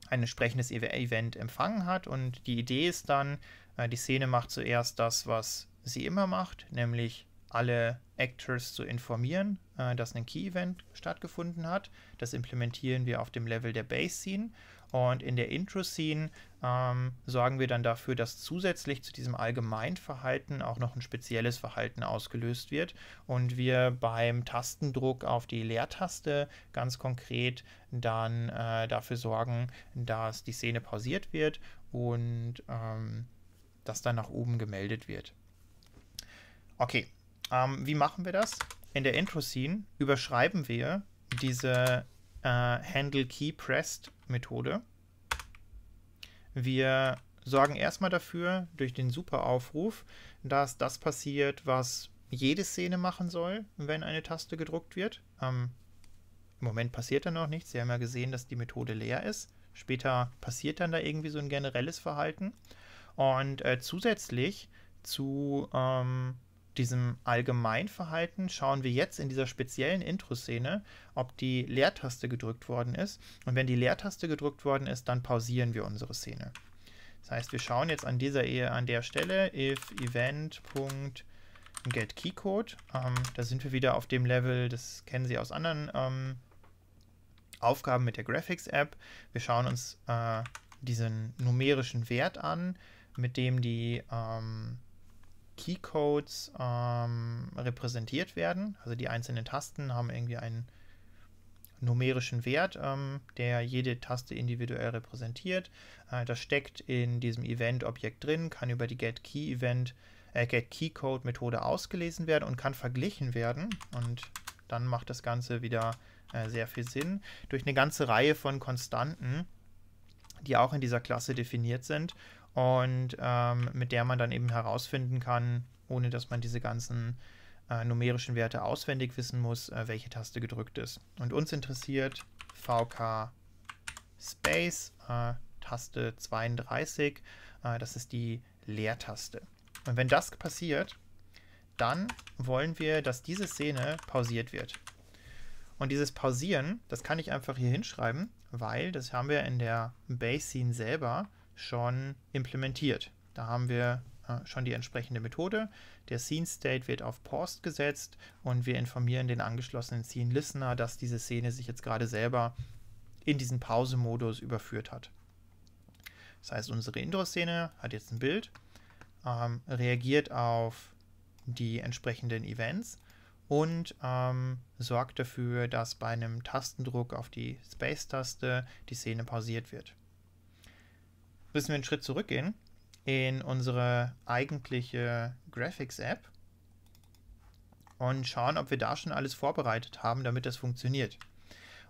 ein entsprechendes Event empfangen hat. Und die Idee ist dann, äh, die Szene macht zuerst das, was sie immer macht, nämlich alle Actors zu informieren, äh, dass ein Key-Event stattgefunden hat. Das implementieren wir auf dem Level der Base-Scene. Und in der Intro-Scene ähm, sorgen wir dann dafür, dass zusätzlich zu diesem Allgemeinverhalten auch noch ein spezielles Verhalten ausgelöst wird und wir beim Tastendruck auf die Leertaste ganz konkret dann äh, dafür sorgen, dass die Szene pausiert wird und ähm, das dann nach oben gemeldet wird. Okay, ähm, wie machen wir das? In der Intro-Scene überschreiben wir diese äh, Handle Key Pressed Methode. Wir sorgen erstmal dafür, durch den Superaufruf, dass das passiert, was jede Szene machen soll, wenn eine Taste gedruckt wird. Ähm, Im Moment passiert da noch nichts. Sie haben ja gesehen, dass die Methode leer ist. Später passiert dann da irgendwie so ein generelles Verhalten. Und äh, zusätzlich zu ähm, diesem Allgemeinverhalten schauen wir jetzt in dieser speziellen Intro-Szene, ob die Leertaste gedrückt worden ist. Und wenn die Leertaste gedrückt worden ist, dann pausieren wir unsere Szene. Das heißt, wir schauen jetzt an dieser Ehe an der Stelle if event.getKeycode. Ähm, da sind wir wieder auf dem Level, das kennen Sie aus anderen ähm, Aufgaben mit der Graphics-App. Wir schauen uns äh, diesen numerischen Wert an, mit dem die ähm, Keycodes ähm, repräsentiert werden. Also die einzelnen Tasten haben irgendwie einen numerischen Wert, ähm, der jede Taste individuell repräsentiert. Äh, das steckt in diesem Event-Objekt drin, kann über die GetKey-Event, äh, GetKeyCode-Methode ausgelesen werden und kann verglichen werden. Und dann macht das Ganze wieder äh, sehr viel Sinn. Durch eine ganze Reihe von Konstanten, die auch in dieser Klasse definiert sind und ähm, mit der man dann eben herausfinden kann, ohne dass man diese ganzen äh, numerischen Werte auswendig wissen muss, äh, welche Taste gedrückt ist. Und uns interessiert VK Space, äh, Taste 32, äh, das ist die Leertaste. Und wenn das passiert, dann wollen wir, dass diese Szene pausiert wird. Und dieses Pausieren, das kann ich einfach hier hinschreiben, weil das haben wir in der Base Scene selber schon implementiert. Da haben wir äh, schon die entsprechende Methode. Der Scene State wird auf Paused gesetzt und wir informieren den angeschlossenen Scene Listener, dass diese Szene sich jetzt gerade selber in diesen Pause-Modus überführt hat. Das heißt, unsere Intro-Szene hat jetzt ein Bild, ähm, reagiert auf die entsprechenden Events und ähm, sorgt dafür, dass bei einem Tastendruck auf die Space-Taste die Szene pausiert wird müssen wir einen Schritt zurückgehen in unsere eigentliche Graphics-App und schauen, ob wir da schon alles vorbereitet haben, damit das funktioniert.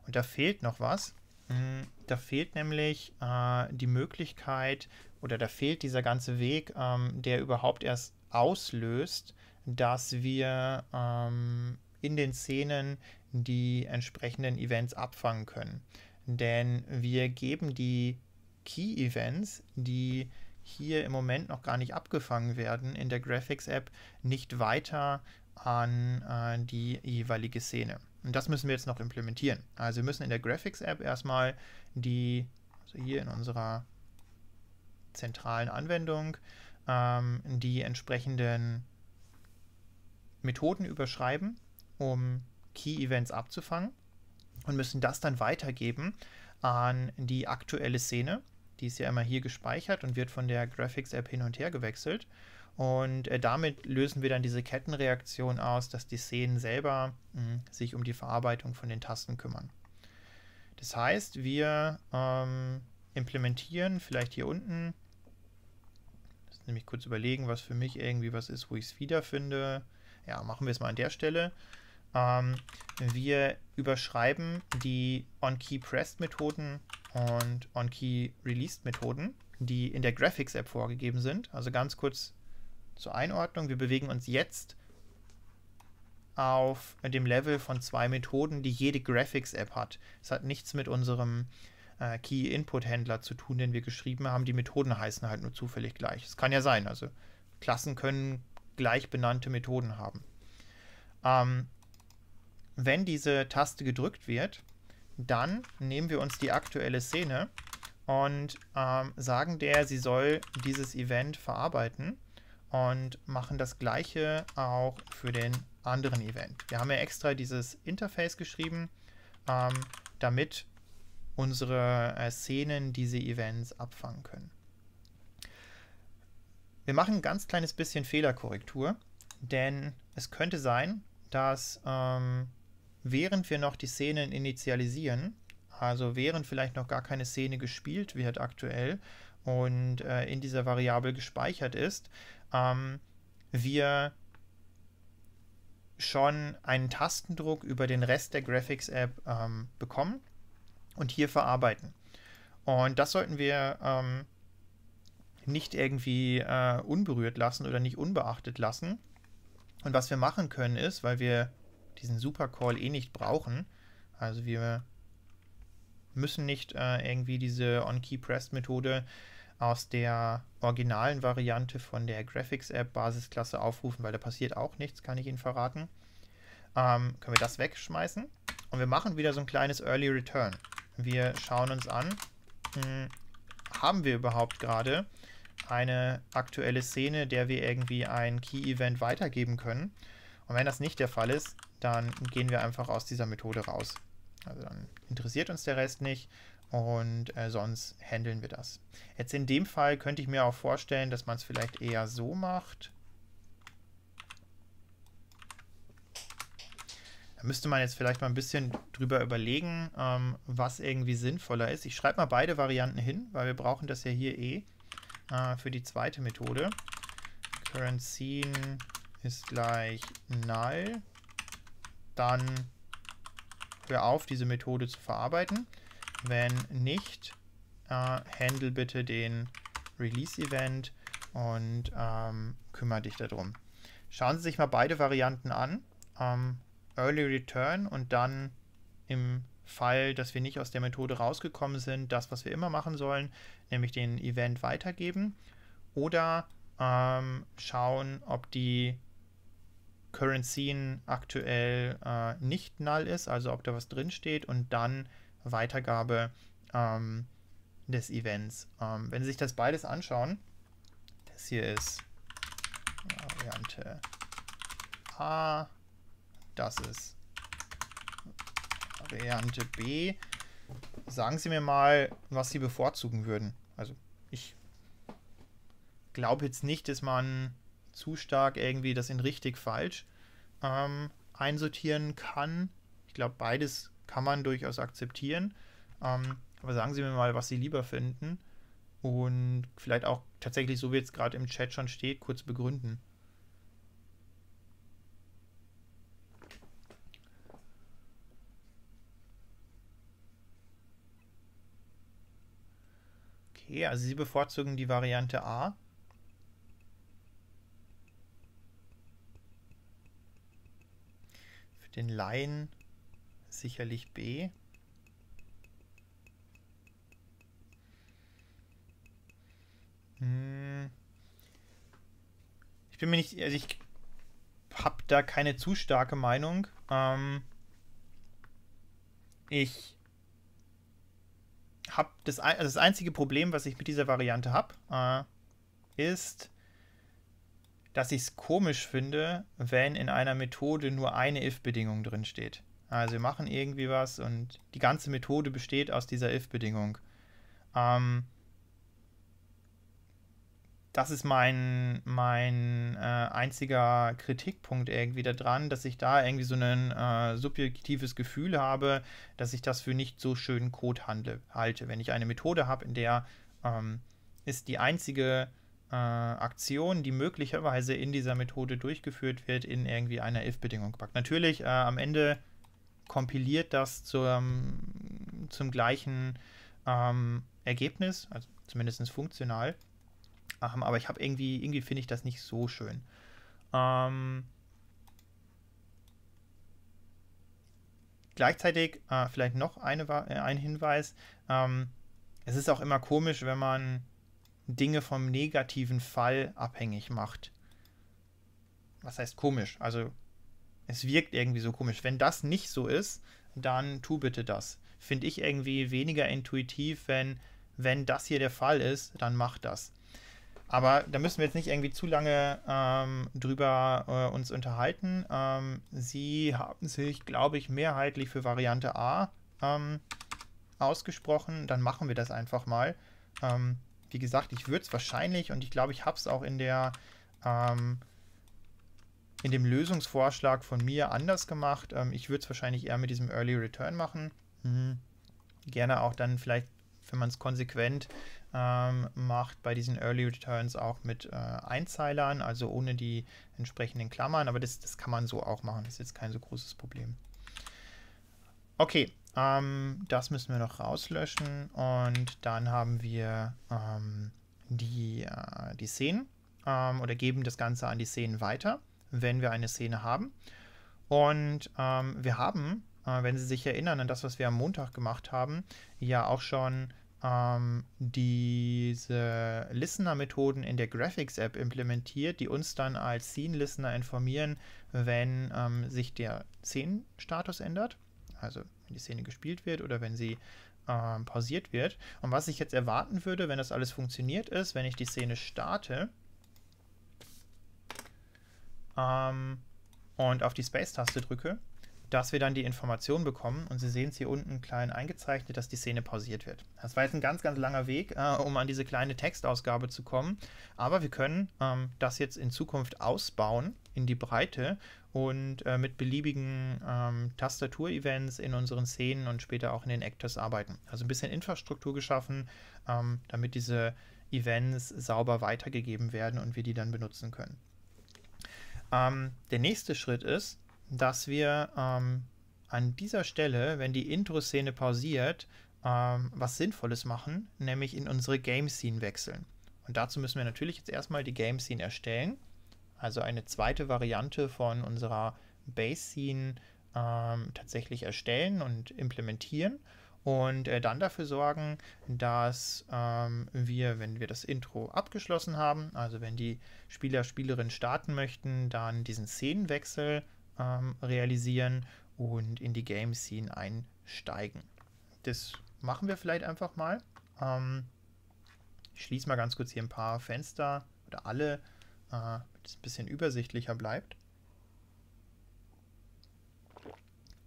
Und da fehlt noch was. Hm, da fehlt nämlich äh, die Möglichkeit oder da fehlt dieser ganze Weg, ähm, der überhaupt erst auslöst, dass wir ähm, in den Szenen die entsprechenden Events abfangen können. Denn wir geben die Key-Events, die hier im Moment noch gar nicht abgefangen werden in der Graphics-App, nicht weiter an äh, die jeweilige Szene. Und das müssen wir jetzt noch implementieren. Also wir müssen in der Graphics-App erstmal die, also hier in unserer zentralen Anwendung, ähm, die entsprechenden Methoden überschreiben, um Key-Events abzufangen und müssen das dann weitergeben an die aktuelle Szene. Die ist ja immer hier gespeichert und wird von der Graphics-App hin und her gewechselt. Und äh, damit lösen wir dann diese Kettenreaktion aus, dass die Szenen selber mh, hm, sich um die Verarbeitung von den Tasten kümmern. Das heißt, wir ähm, implementieren vielleicht hier unten, das nämlich kurz überlegen, was für mich irgendwie was ist, wo ich es wiederfinde. Ja, machen wir es mal an der Stelle. Ähm, wir überschreiben die OnKeyPressed-Methoden und OnKeyReleased-Methoden, die in der Graphics-App vorgegeben sind. Also ganz kurz zur Einordnung. Wir bewegen uns jetzt auf dem Level von zwei Methoden, die jede Graphics-App hat. Es hat nichts mit unserem äh, Key-Input-Händler zu tun, den wir geschrieben haben. Die Methoden heißen halt nur zufällig gleich. Es kann ja sein. Also Klassen können gleich benannte Methoden haben. Ähm, wenn diese Taste gedrückt wird, dann nehmen wir uns die aktuelle Szene und ähm, sagen der, sie soll dieses Event verarbeiten und machen das gleiche auch für den anderen Event. Wir haben ja extra dieses Interface geschrieben, ähm, damit unsere äh, Szenen diese Events abfangen können. Wir machen ein ganz kleines bisschen Fehlerkorrektur, denn es könnte sein, dass ähm, während wir noch die Szenen initialisieren, also während vielleicht noch gar keine Szene gespielt wird aktuell und äh, in dieser Variable gespeichert ist, ähm, wir schon einen Tastendruck über den Rest der Graphics-App ähm, bekommen und hier verarbeiten. Und das sollten wir ähm, nicht irgendwie äh, unberührt lassen oder nicht unbeachtet lassen. Und was wir machen können ist, weil wir diesen Supercall eh nicht brauchen. Also wir müssen nicht äh, irgendwie diese On-Key-Pressed-Methode aus der originalen Variante von der Graphics-App Basisklasse aufrufen, weil da passiert auch nichts, kann ich Ihnen verraten. Ähm, können wir das wegschmeißen und wir machen wieder so ein kleines Early Return. Wir schauen uns an, mh, hm, haben wir überhaupt gerade eine aktuelle Szene, der wir irgendwie ein Key-Event weitergeben können. Und wenn das nicht der Fall ist, dann gehen wir einfach aus dieser Methode raus. Also dann interessiert uns der Rest nicht und äh, sonst handeln wir das. Jetzt in dem Fall könnte ich mir auch vorstellen, dass man es vielleicht eher so macht. Da müsste man jetzt vielleicht mal ein bisschen drüber überlegen, ähm, was irgendwie sinnvoller ist. Ich schreibe mal beide Varianten hin, weil wir brauchen das ja hier eh äh, für die zweite Methode. Current Scene ist gleich null dann hör auf, diese Methode zu verarbeiten. Wenn nicht, äh, handle bitte den Release-Event und ähm, kümmere dich darum. Schauen Sie sich mal beide Varianten an. Ähm, Early Return und dann im Fall, dass wir nicht aus der Methode rausgekommen sind, das, was wir immer machen sollen, nämlich den Event weitergeben. Oder ähm, schauen, ob die Current Scene aktuell äh, nicht null ist, also ob da was drin steht und dann Weitergabe ähm, des Events. Ähm, wenn Sie sich das beides anschauen, das hier ist Variante A, das ist Variante B. Sagen Sie mir mal, was Sie bevorzugen würden. Also ich glaube jetzt nicht, dass man zu stark irgendwie das in richtig falsch ähm, einsortieren kann. Ich glaube, beides kann man durchaus akzeptieren. Ähm, aber sagen Sie mir mal, was Sie lieber finden. Und vielleicht auch tatsächlich, so wie es gerade im Chat schon steht, kurz begründen. Okay, also Sie bevorzugen die Variante A. den Laien sicherlich B. Hm. Ich bin mir nicht, also ich habe da keine zu starke Meinung. Ähm, ich habe das, also das einzige Problem, was ich mit dieser Variante habe, äh, ist, dass ich es komisch finde, wenn in einer Methode nur eine if-Bedingung drin steht. Also wir machen irgendwie was und die ganze Methode besteht aus dieser if-Bedingung. Ähm, das ist mein, mein äh, einziger Kritikpunkt irgendwie daran, dass ich da irgendwie so ein äh, subjektives Gefühl habe, dass ich das für nicht so schönen Code handle, halte. Wenn ich eine Methode habe, in der ähm, ist die einzige äh, Aktion, die möglicherweise in dieser Methode durchgeführt wird, in irgendwie einer if-Bedingung gepackt. Natürlich, äh, am Ende kompiliert das zum, zum gleichen ähm, Ergebnis, also zumindest funktional. Ähm, aber ich habe irgendwie, irgendwie finde ich das nicht so schön. Ähm, gleichzeitig äh, vielleicht noch eine, äh, ein Hinweis. Ähm, es ist auch immer komisch, wenn man Dinge vom negativen Fall abhängig macht. Was heißt komisch? Also es wirkt irgendwie so komisch. Wenn das nicht so ist, dann tu bitte das. Finde ich irgendwie weniger intuitiv, wenn, wenn das hier der Fall ist, dann mach das. Aber da müssen wir jetzt nicht irgendwie zu lange ähm, drüber äh, uns unterhalten. Ähm, sie haben sich, glaube ich, mehrheitlich für Variante A ähm, ausgesprochen. Dann machen wir das einfach mal. Ähm, wie gesagt, ich würde es wahrscheinlich und ich glaube, ich habe es auch in der ähm, in dem Lösungsvorschlag von mir anders gemacht. Ähm, ich würde es wahrscheinlich eher mit diesem Early Return machen. Mhm. Gerne auch dann vielleicht, wenn man es konsequent ähm, macht bei diesen Early Returns auch mit äh, Einzeilern, also ohne die entsprechenden Klammern, aber das, das kann man so auch machen, das ist jetzt kein so großes Problem. Okay, ähm, das müssen wir noch rauslöschen und dann haben wir ähm, die, äh, die Szenen ähm, oder geben das Ganze an die Szenen weiter, wenn wir eine Szene haben. Und ähm, wir haben, äh, wenn Sie sich erinnern an das, was wir am Montag gemacht haben, ja auch schon ähm, diese Listener-Methoden in der Graphics-App implementiert, die uns dann als Scene-Listener informieren, wenn ähm, sich der Szenenstatus ändert, also wenn die Szene gespielt wird oder wenn sie ähm, pausiert wird. Und was ich jetzt erwarten würde, wenn das alles funktioniert ist, wenn ich die Szene starte ähm, und auf die Space-Taste drücke, dass wir dann die Information bekommen und Sie sehen es hier unten klein eingezeichnet, dass die Szene pausiert wird. Das war jetzt ein ganz, ganz langer Weg, äh, um an diese kleine Textausgabe zu kommen, aber wir können ähm, das jetzt in Zukunft ausbauen in die Breite und äh, mit beliebigen ähm, Tastatur-Events in unseren Szenen und später auch in den Actors arbeiten. Also ein bisschen Infrastruktur geschaffen, ähm, damit diese Events sauber weitergegeben werden und wir die dann benutzen können. Ähm, der nächste Schritt ist, dass wir ähm, an dieser Stelle, wenn die Intro-Szene pausiert, ähm, was Sinnvolles machen, nämlich in unsere Game-Scene wechseln. Und dazu müssen wir natürlich jetzt erstmal die Game-Scene erstellen, also eine zweite Variante von unserer Base-Scene ähm, tatsächlich erstellen und implementieren und äh, dann dafür sorgen, dass ähm, wir, wenn wir das Intro abgeschlossen haben, also wenn die Spieler, Spielerinnen starten möchten, dann diesen Szenenwechsel ähm, realisieren und in die Game Scene einsteigen. Das machen wir vielleicht einfach mal. Ähm, ich schließe mal ganz kurz hier ein paar Fenster oder alle, äh, es ein bisschen übersichtlicher bleibt.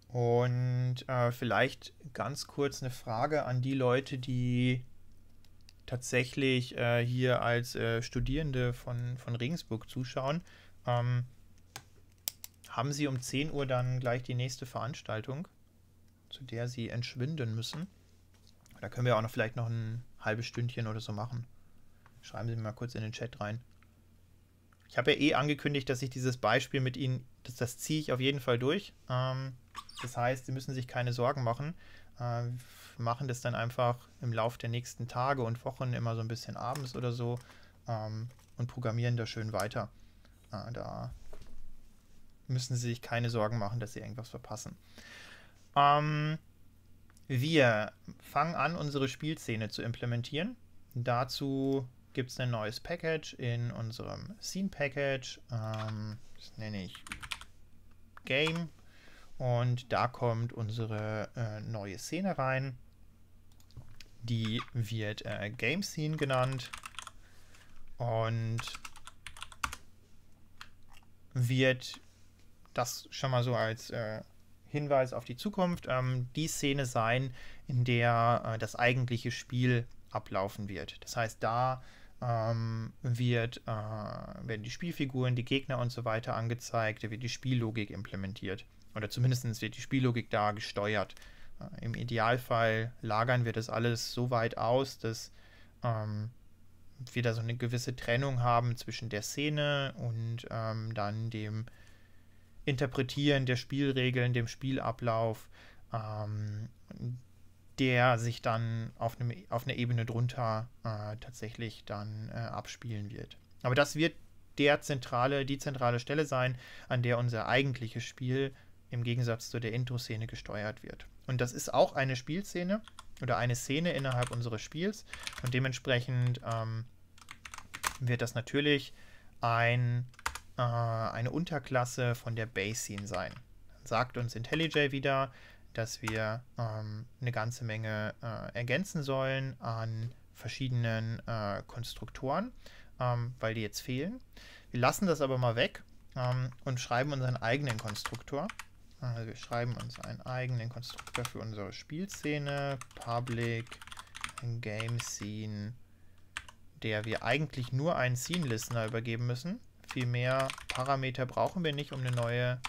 Und äh, vielleicht ganz kurz eine Frage an die Leute, die tatsächlich äh, hier als äh, Studierende von, von Regensburg zuschauen. Ähm, haben Sie um 10 Uhr dann gleich die nächste Veranstaltung, zu der Sie entschwinden müssen. Da können wir auch noch vielleicht noch ein halbes Stündchen oder so machen. Schreiben Sie mir mal kurz in den Chat rein. Ich habe ja eh angekündigt, dass ich dieses Beispiel mit Ihnen, das, das ziehe ich auf jeden Fall durch. Ähm, das heißt, Sie müssen sich keine Sorgen machen. Äh, wir machen das dann einfach im Laufe der nächsten Tage und Wochen immer so ein bisschen abends oder so ähm, und programmieren da schön weiter. Äh, da müssen Sie sich keine Sorgen machen, dass Sie irgendwas verpassen. Ähm, wir fangen an, unsere Spielszene zu implementieren. Dazu gibt es ein neues Package in unserem Scene Package. Ähm, das nenne ich Game. Und da kommt unsere äh, neue Szene rein. Die wird äh, Game Scene genannt. Und wird das schon mal so als äh, Hinweis auf die Zukunft ähm, die Szene sein, in der äh, das eigentliche Spiel ablaufen wird. Das heißt, da ähm, wird, äh, werden die Spielfiguren, die Gegner und so weiter angezeigt, da wird die Spiellogik implementiert. Oder zumindest wird die Spiellogik da gesteuert. Äh, Im Idealfall lagern wir das alles so weit aus, dass ähm, wir da so eine gewisse Trennung haben zwischen der Szene und ähm, dann dem Interpretieren der Spielregeln, dem Spielablauf, ähm, der sich dann auf, einem, auf einer Ebene drunter äh, tatsächlich dann äh, abspielen wird. Aber das wird der zentrale, die zentrale Stelle sein, an der unser eigentliches Spiel im Gegensatz zu der Intro-Szene gesteuert wird. Und das ist auch eine Spielszene oder eine Szene innerhalb unseres Spiels und dementsprechend ähm, wird das natürlich ein, äh, eine Unterklasse von der Base-Scene sein. Sagt uns IntelliJ wieder, dass wir ähm, eine ganze Menge äh, ergänzen sollen an verschiedenen äh, Konstruktoren, ähm, weil die jetzt fehlen. Wir lassen das aber mal weg ähm, und schreiben unseren eigenen Konstruktor. Also wir schreiben uns einen eigenen Konstruktor für unsere Spielszene, Public Game Scene, der wir eigentlich nur einen Scene Listener übergeben müssen. Viel mehr Parameter brauchen wir nicht, um eine neue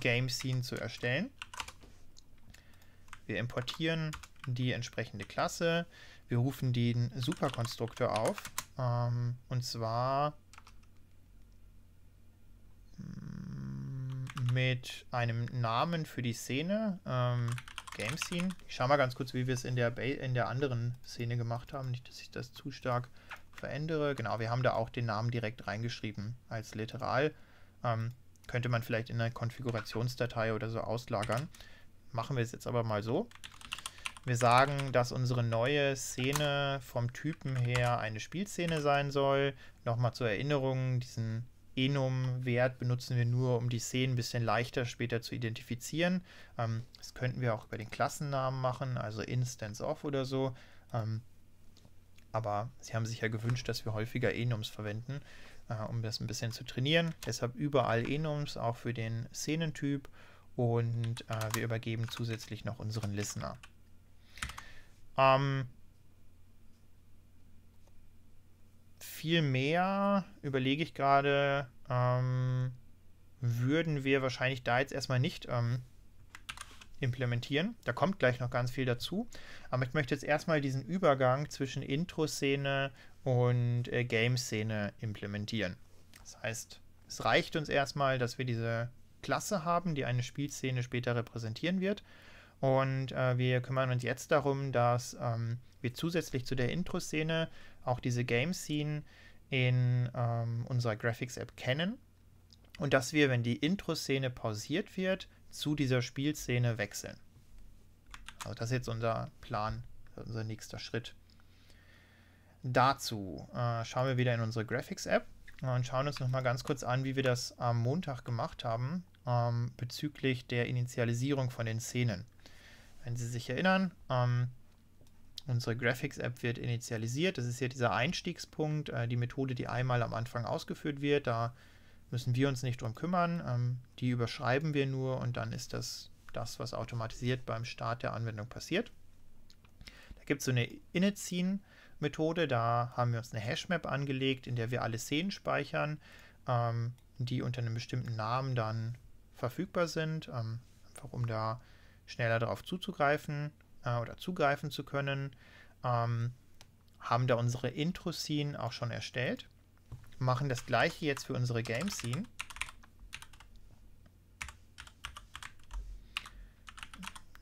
Game Scene zu erstellen. Wir importieren die entsprechende Klasse. Wir rufen den Superkonstruktor auf. Ähm, und zwar mm, mit einem Namen für die Szene. Ähm, Game Scene. Ich schaue mal ganz kurz, wie wir es in der, in der anderen Szene gemacht haben. Nicht, dass ich das zu stark verändere. Genau, wir haben da auch den Namen direkt reingeschrieben als Literal. Ähm, könnte man vielleicht in einer Konfigurationsdatei oder so auslagern. Machen wir es jetzt aber mal so. Wir sagen, dass unsere neue Szene vom Typen her eine Spielszene sein soll. Nochmal zur Erinnerung, diesen Enum-Wert benutzen wir nur, um die Szenen ein bisschen leichter später zu identifizieren. Ähm, das könnten wir auch über den Klassennamen machen, also Instance of oder so. Ähm, aber sie haben sich ja gewünscht, dass wir häufiger Enums verwenden äh, um das ein bisschen zu trainieren. Deshalb überall Enums, auch für den Szenentyp. Und äh, wir übergeben zusätzlich noch unseren Listener. Ähm, viel mehr überlege ich gerade, ähm, würden wir wahrscheinlich da jetzt erstmal nicht ähm, implementieren. Da kommt gleich noch ganz viel dazu. Aber ich möchte jetzt erstmal diesen Übergang zwischen Intro-Szene und äh, Game-Szene implementieren. Das heißt, es reicht uns erstmal, dass wir diese Klasse haben, die eine Spielszene später repräsentieren wird. Und äh, wir kümmern uns jetzt darum, dass ähm, wir zusätzlich zu der Intro-Szene auch diese Game-Scene in ähm, unserer Graphics-App kennen. Und dass wir, wenn die Intro-Szene pausiert wird, zu dieser Spielszene wechseln. Also das ist jetzt unser Plan, unser nächster Schritt. Dazu äh, schauen wir wieder in unsere Graphics-App und schauen uns nochmal ganz kurz an, wie wir das am Montag gemacht haben ähm, bezüglich der Initialisierung von den Szenen. Wenn Sie sich erinnern, ähm, unsere Graphics-App wird initialisiert. Das ist hier dieser Einstiegspunkt, äh, die Methode, die einmal am Anfang ausgeführt wird. Da müssen wir uns nicht drum kümmern. Ähm, die überschreiben wir nur und dann ist das das, was automatisiert beim Start der Anwendung passiert. Da gibt es so eine Init-Scene-Methode. Da haben wir uns eine Hashmap angelegt, in der wir alle Szenen speichern, ähm, die unter einem bestimmten Namen dann verfügbar sind, ähm, einfach um da schneller darauf zuzugreifen äh, oder zugreifen zu können. Ähm, haben da unsere Intro-Scene auch schon erstellt machen das gleiche jetzt für unsere Game Scene.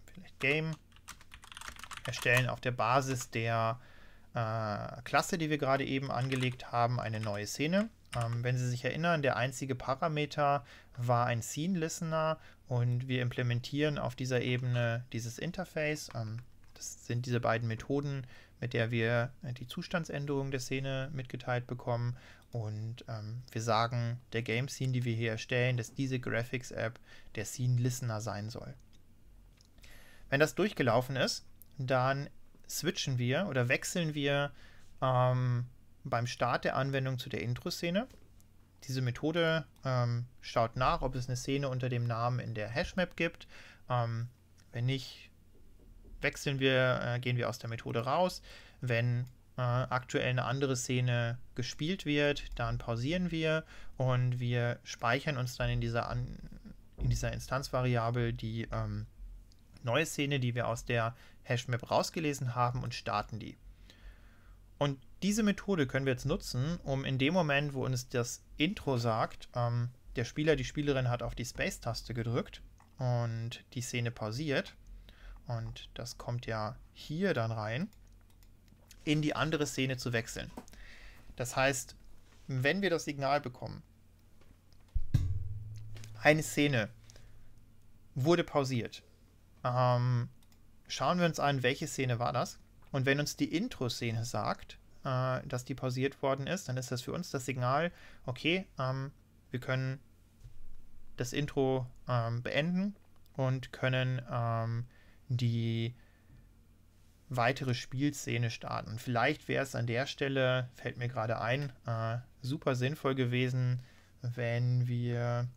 Vielleicht Game. Erstellen auf der Basis der äh, Klasse, die wir gerade eben angelegt haben, eine neue Szene. Ähm, wenn Sie sich erinnern, der einzige Parameter war ein Scene Listener und wir implementieren auf dieser Ebene dieses Interface. Ähm, das sind diese beiden Methoden, mit der wir die Zustandsänderung der Szene mitgeteilt bekommen und ähm, wir sagen der Game Scene, die wir hier erstellen, dass diese Graphics App der Scene Listener sein soll. Wenn das durchgelaufen ist, dann switchen wir oder wechseln wir ähm, beim Start der Anwendung zu der Intro-Szene. diese Methode ähm, schaut nach, ob es eine Szene unter dem Namen in der Hashmap gibt. Ähm, wenn nicht, wechseln wir, äh, gehen wir aus der Methode raus. Wenn äh, aktuell eine andere Szene gespielt wird, dann pausieren wir und wir speichern uns dann in dieser, An in dieser Instanzvariable die ähm, neue Szene, die wir aus der Hashmap rausgelesen haben und starten die. Und diese Methode können wir jetzt nutzen, um in dem Moment, wo uns das Intro sagt, ähm, der Spieler, die Spielerin hat auf die Space-Taste gedrückt und die Szene pausiert. Und das kommt ja hier dann rein, in die andere Szene zu wechseln. Das heißt, wenn wir das Signal bekommen, eine Szene wurde pausiert, ähm, schauen wir uns an, welche Szene war das. Und wenn uns die Intro-Szene sagt, äh, dass die pausiert worden ist, dann ist das für uns das Signal, okay, ähm, wir können das Intro ähm, beenden und können ähm, die weitere Spielszene starten. Vielleicht wäre es an der Stelle, fällt mir gerade ein, äh, super sinnvoll gewesen, wenn wir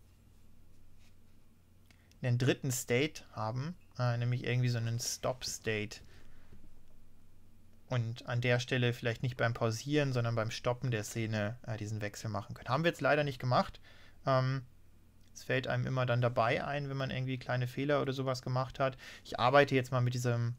einen dritten State haben, äh, nämlich irgendwie so einen Stop-State und an der Stelle vielleicht nicht beim Pausieren, sondern beim Stoppen der Szene äh, diesen Wechsel machen können. Haben wir jetzt leider nicht gemacht. Ähm, es fällt einem immer dann dabei ein, wenn man irgendwie kleine Fehler oder sowas gemacht hat. Ich arbeite jetzt mal mit diesem,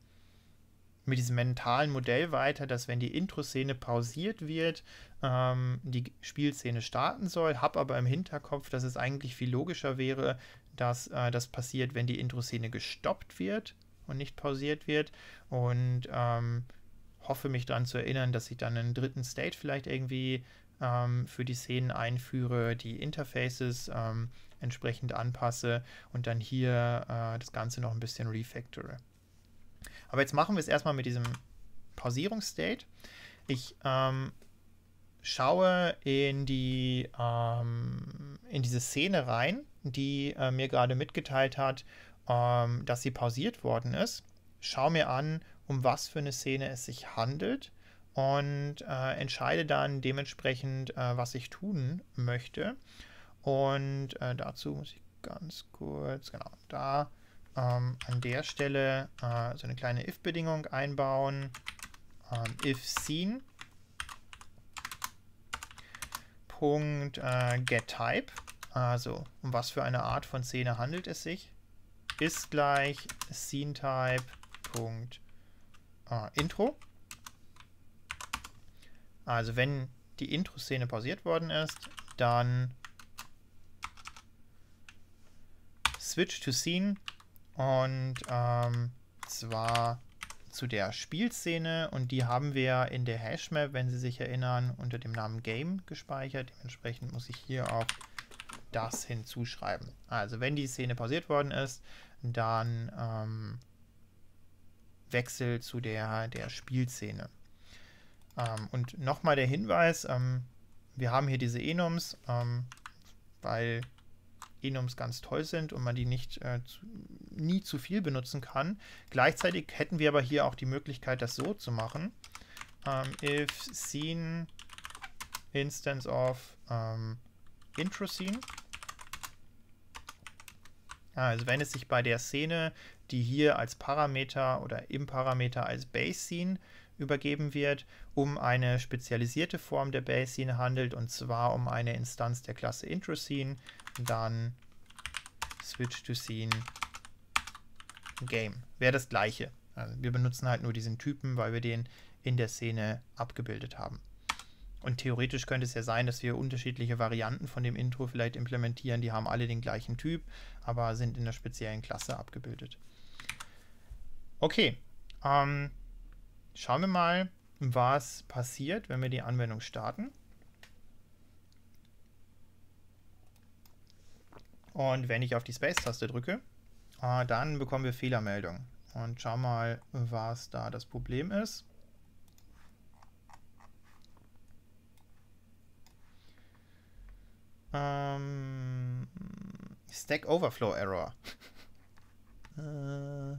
mit diesem mentalen Modell weiter, dass wenn die Intro-Szene pausiert wird, ähm, die Spielszene starten soll, habe aber im Hinterkopf, dass es eigentlich viel logischer wäre, dass äh, das passiert, wenn die Intro-Szene gestoppt wird und nicht pausiert wird. Und ähm, hoffe mich daran zu erinnern, dass ich dann einen dritten State vielleicht irgendwie ähm, für die Szenen einführe, die Interfaces ähm, entsprechend anpasse und dann hier äh, das Ganze noch ein bisschen refactore. Aber jetzt machen wir es erstmal mit diesem Pausierungsstate. Ich ähm, schaue in die ähm, in diese Szene rein, die äh, mir gerade mitgeteilt hat, ähm, dass sie pausiert worden ist. Schaue mir an, um was für eine Szene es sich handelt und äh, entscheide dann dementsprechend, äh, was ich tun möchte. Und äh, dazu muss ich ganz kurz, genau, da ähm, an der Stelle äh, so eine kleine if-Bedingung einbauen. Ähm, if scene Punkt äh, getType, also um was für eine Art von Szene handelt es sich, ist gleich SceneType. Intro. Also wenn die Intro-Szene pausiert worden ist, dann Switch to Scene und ähm, zwar zu der Spielszene und die haben wir in der Hashmap, wenn Sie sich erinnern, unter dem Namen Game gespeichert. Dementsprechend muss ich hier auch das hinzuschreiben. Also wenn die Szene pausiert worden ist, dann ähm, Wechsel zu der, der Spielszene. Ähm, und nochmal der Hinweis, ähm, wir haben hier diese Enums, ähm, weil Enums ganz toll sind und man die nicht äh, zu, nie zu viel benutzen kann. Gleichzeitig hätten wir aber hier auch die Möglichkeit, das so zu machen. Ähm, if scene instance of ähm, intro scene also wenn es sich bei der Szene, die hier als Parameter oder im Parameter als Base Scene übergeben wird, um eine spezialisierte Form der Base Scene handelt und zwar um eine Instanz der Klasse Intro Scene, dann Switch to Scene Game. Wäre das gleiche. Also wir benutzen halt nur diesen Typen, weil wir den in der Szene abgebildet haben. Und theoretisch könnte es ja sein, dass wir unterschiedliche Varianten von dem Intro vielleicht implementieren. Die haben alle den gleichen Typ, aber sind in einer speziellen Klasse abgebildet. Okay, ähm, schauen wir mal, was passiert, wenn wir die Anwendung starten. Und wenn ich auf die Space-Taste drücke, äh, dann bekommen wir Fehlermeldung. Und schauen mal, was da das Problem ist. Ähm, Stack Overflow Error. äh.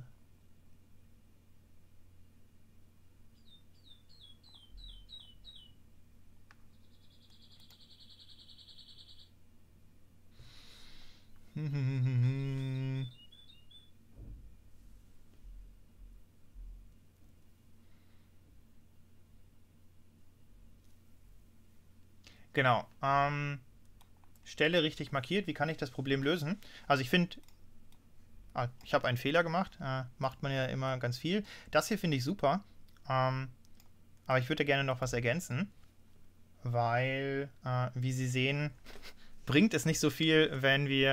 Genau. Ähm, Stelle richtig markiert. Wie kann ich das Problem lösen? Also ich finde, ah, ich habe einen Fehler gemacht. Äh, macht man ja immer ganz viel. Das hier finde ich super. Ähm, aber ich würde gerne noch was ergänzen, weil, äh, wie Sie sehen, bringt es nicht so viel, wenn wir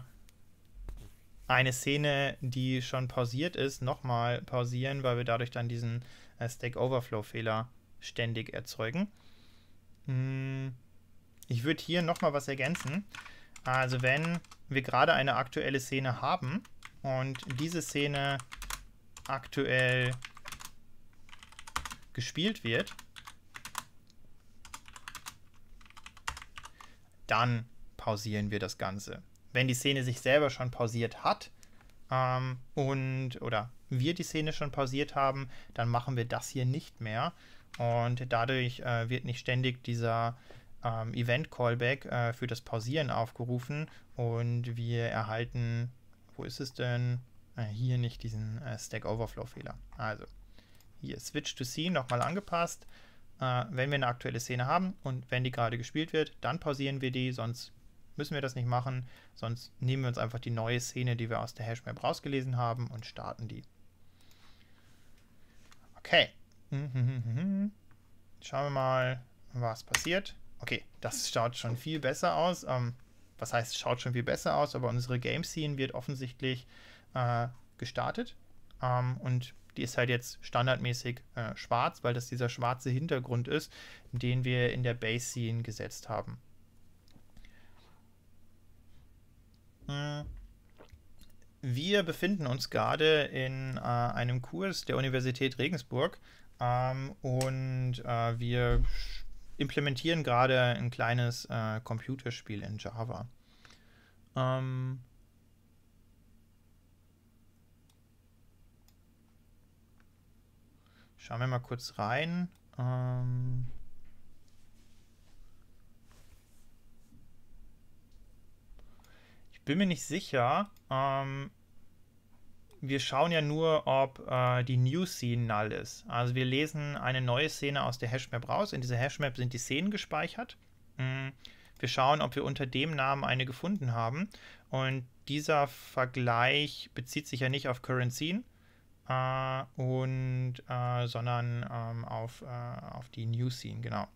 äh, eine Szene, die schon pausiert ist, nochmal pausieren, weil wir dadurch dann diesen äh, Stack Overflow-Fehler ständig erzeugen. Hm, ich würde hier nochmal was ergänzen. Also wenn wir gerade eine aktuelle Szene haben und diese Szene aktuell gespielt wird, dann pausieren wir das Ganze. Wenn die Szene sich selber schon pausiert hat ähm, und oder wir die Szene schon pausiert haben, dann machen wir das hier nicht mehr, und dadurch äh, wird nicht ständig dieser ähm, Event-Callback äh, für das Pausieren aufgerufen und wir erhalten, wo ist es denn? Äh, hier nicht diesen äh, Stack Overflow-Fehler. Also hier Switch to Scene nochmal angepasst. Äh, wenn wir eine aktuelle Szene haben und wenn die gerade gespielt wird, dann pausieren wir die, sonst müssen wir das nicht machen. Sonst nehmen wir uns einfach die neue Szene, die wir aus der Hashmap rausgelesen haben und starten die. Okay, Schauen wir mal, was passiert. Okay, das schaut schon viel besser aus. Ähm, was heißt, schaut schon viel besser aus, aber unsere Game Scene wird offensichtlich äh, gestartet. Ähm, und die ist halt jetzt standardmäßig äh, schwarz, weil das dieser schwarze Hintergrund ist, den wir in der Base Scene gesetzt haben. Hm. Wir befinden uns gerade in äh, einem Kurs der Universität Regensburg ähm, und äh, wir implementieren gerade ein kleines äh, Computerspiel in Java. Ähm, schauen wir mal kurz rein. Ähm, ich bin mir nicht sicher. Ähm, wir schauen ja nur, ob äh, die New Scene null ist. Also wir lesen eine neue Szene aus der Hashmap raus. In dieser Hashmap sind die Szenen gespeichert. Mhm. Wir schauen, ob wir unter dem Namen eine gefunden haben. Und dieser Vergleich bezieht sich ja nicht auf Current Scene, äh, und, äh, sondern ähm, auf, äh, auf die New Scene, genau.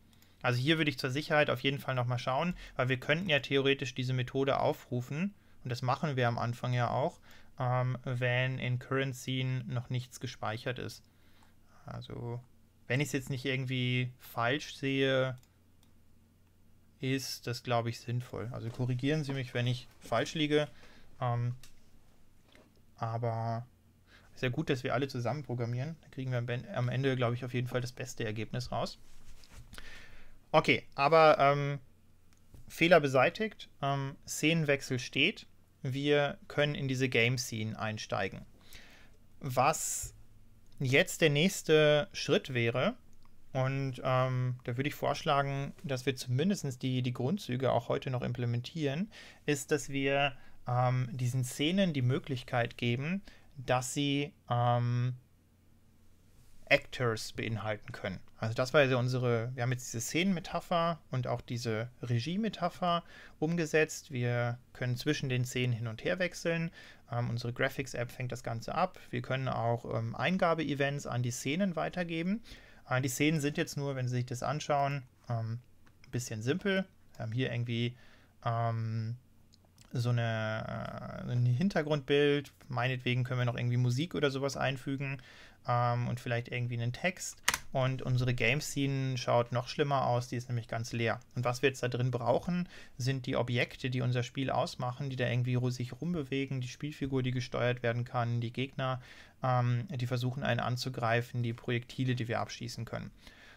Also hier würde ich zur Sicherheit auf jeden Fall nochmal schauen, weil wir könnten ja theoretisch diese Methode aufrufen. Und das machen wir am Anfang ja auch ähm, wenn in Current Scene noch nichts gespeichert ist. Also, wenn ich es jetzt nicht irgendwie falsch sehe, ist das, glaube ich, sinnvoll. Also korrigieren Sie mich, wenn ich falsch liege. Ähm, aber ist ja gut, dass wir alle zusammen programmieren. Da kriegen wir am Ende, glaube ich, auf jeden Fall das beste Ergebnis raus. Okay, aber ähm, Fehler beseitigt, ähm, Szenenwechsel steht wir können in diese Game Scene einsteigen. Was jetzt der nächste Schritt wäre, und ähm, da würde ich vorschlagen, dass wir zumindest die, die Grundzüge auch heute noch implementieren, ist, dass wir ähm, diesen Szenen die Möglichkeit geben, dass sie ähm, Actors beinhalten können. Also das war ja unsere, wir haben jetzt diese Szenenmetapher und auch diese Regiemetapher umgesetzt. Wir können zwischen den Szenen hin und her wechseln. Ähm, unsere Graphics-App fängt das Ganze ab. Wir können auch ähm, Eingabe-Events an die Szenen weitergeben. Äh, die Szenen sind jetzt nur, wenn Sie sich das anschauen, ähm, ein bisschen simpel. Wir haben hier irgendwie ähm, so eine, äh, ein Hintergrundbild. Meinetwegen können wir noch irgendwie Musik oder sowas einfügen ähm, und vielleicht irgendwie einen Text. Und unsere Game Scene schaut noch schlimmer aus, die ist nämlich ganz leer. Und was wir jetzt da drin brauchen, sind die Objekte, die unser Spiel ausmachen, die da irgendwie sich rumbewegen, die Spielfigur, die gesteuert werden kann, die Gegner, ähm, die versuchen einen anzugreifen, die Projektile, die wir abschießen können.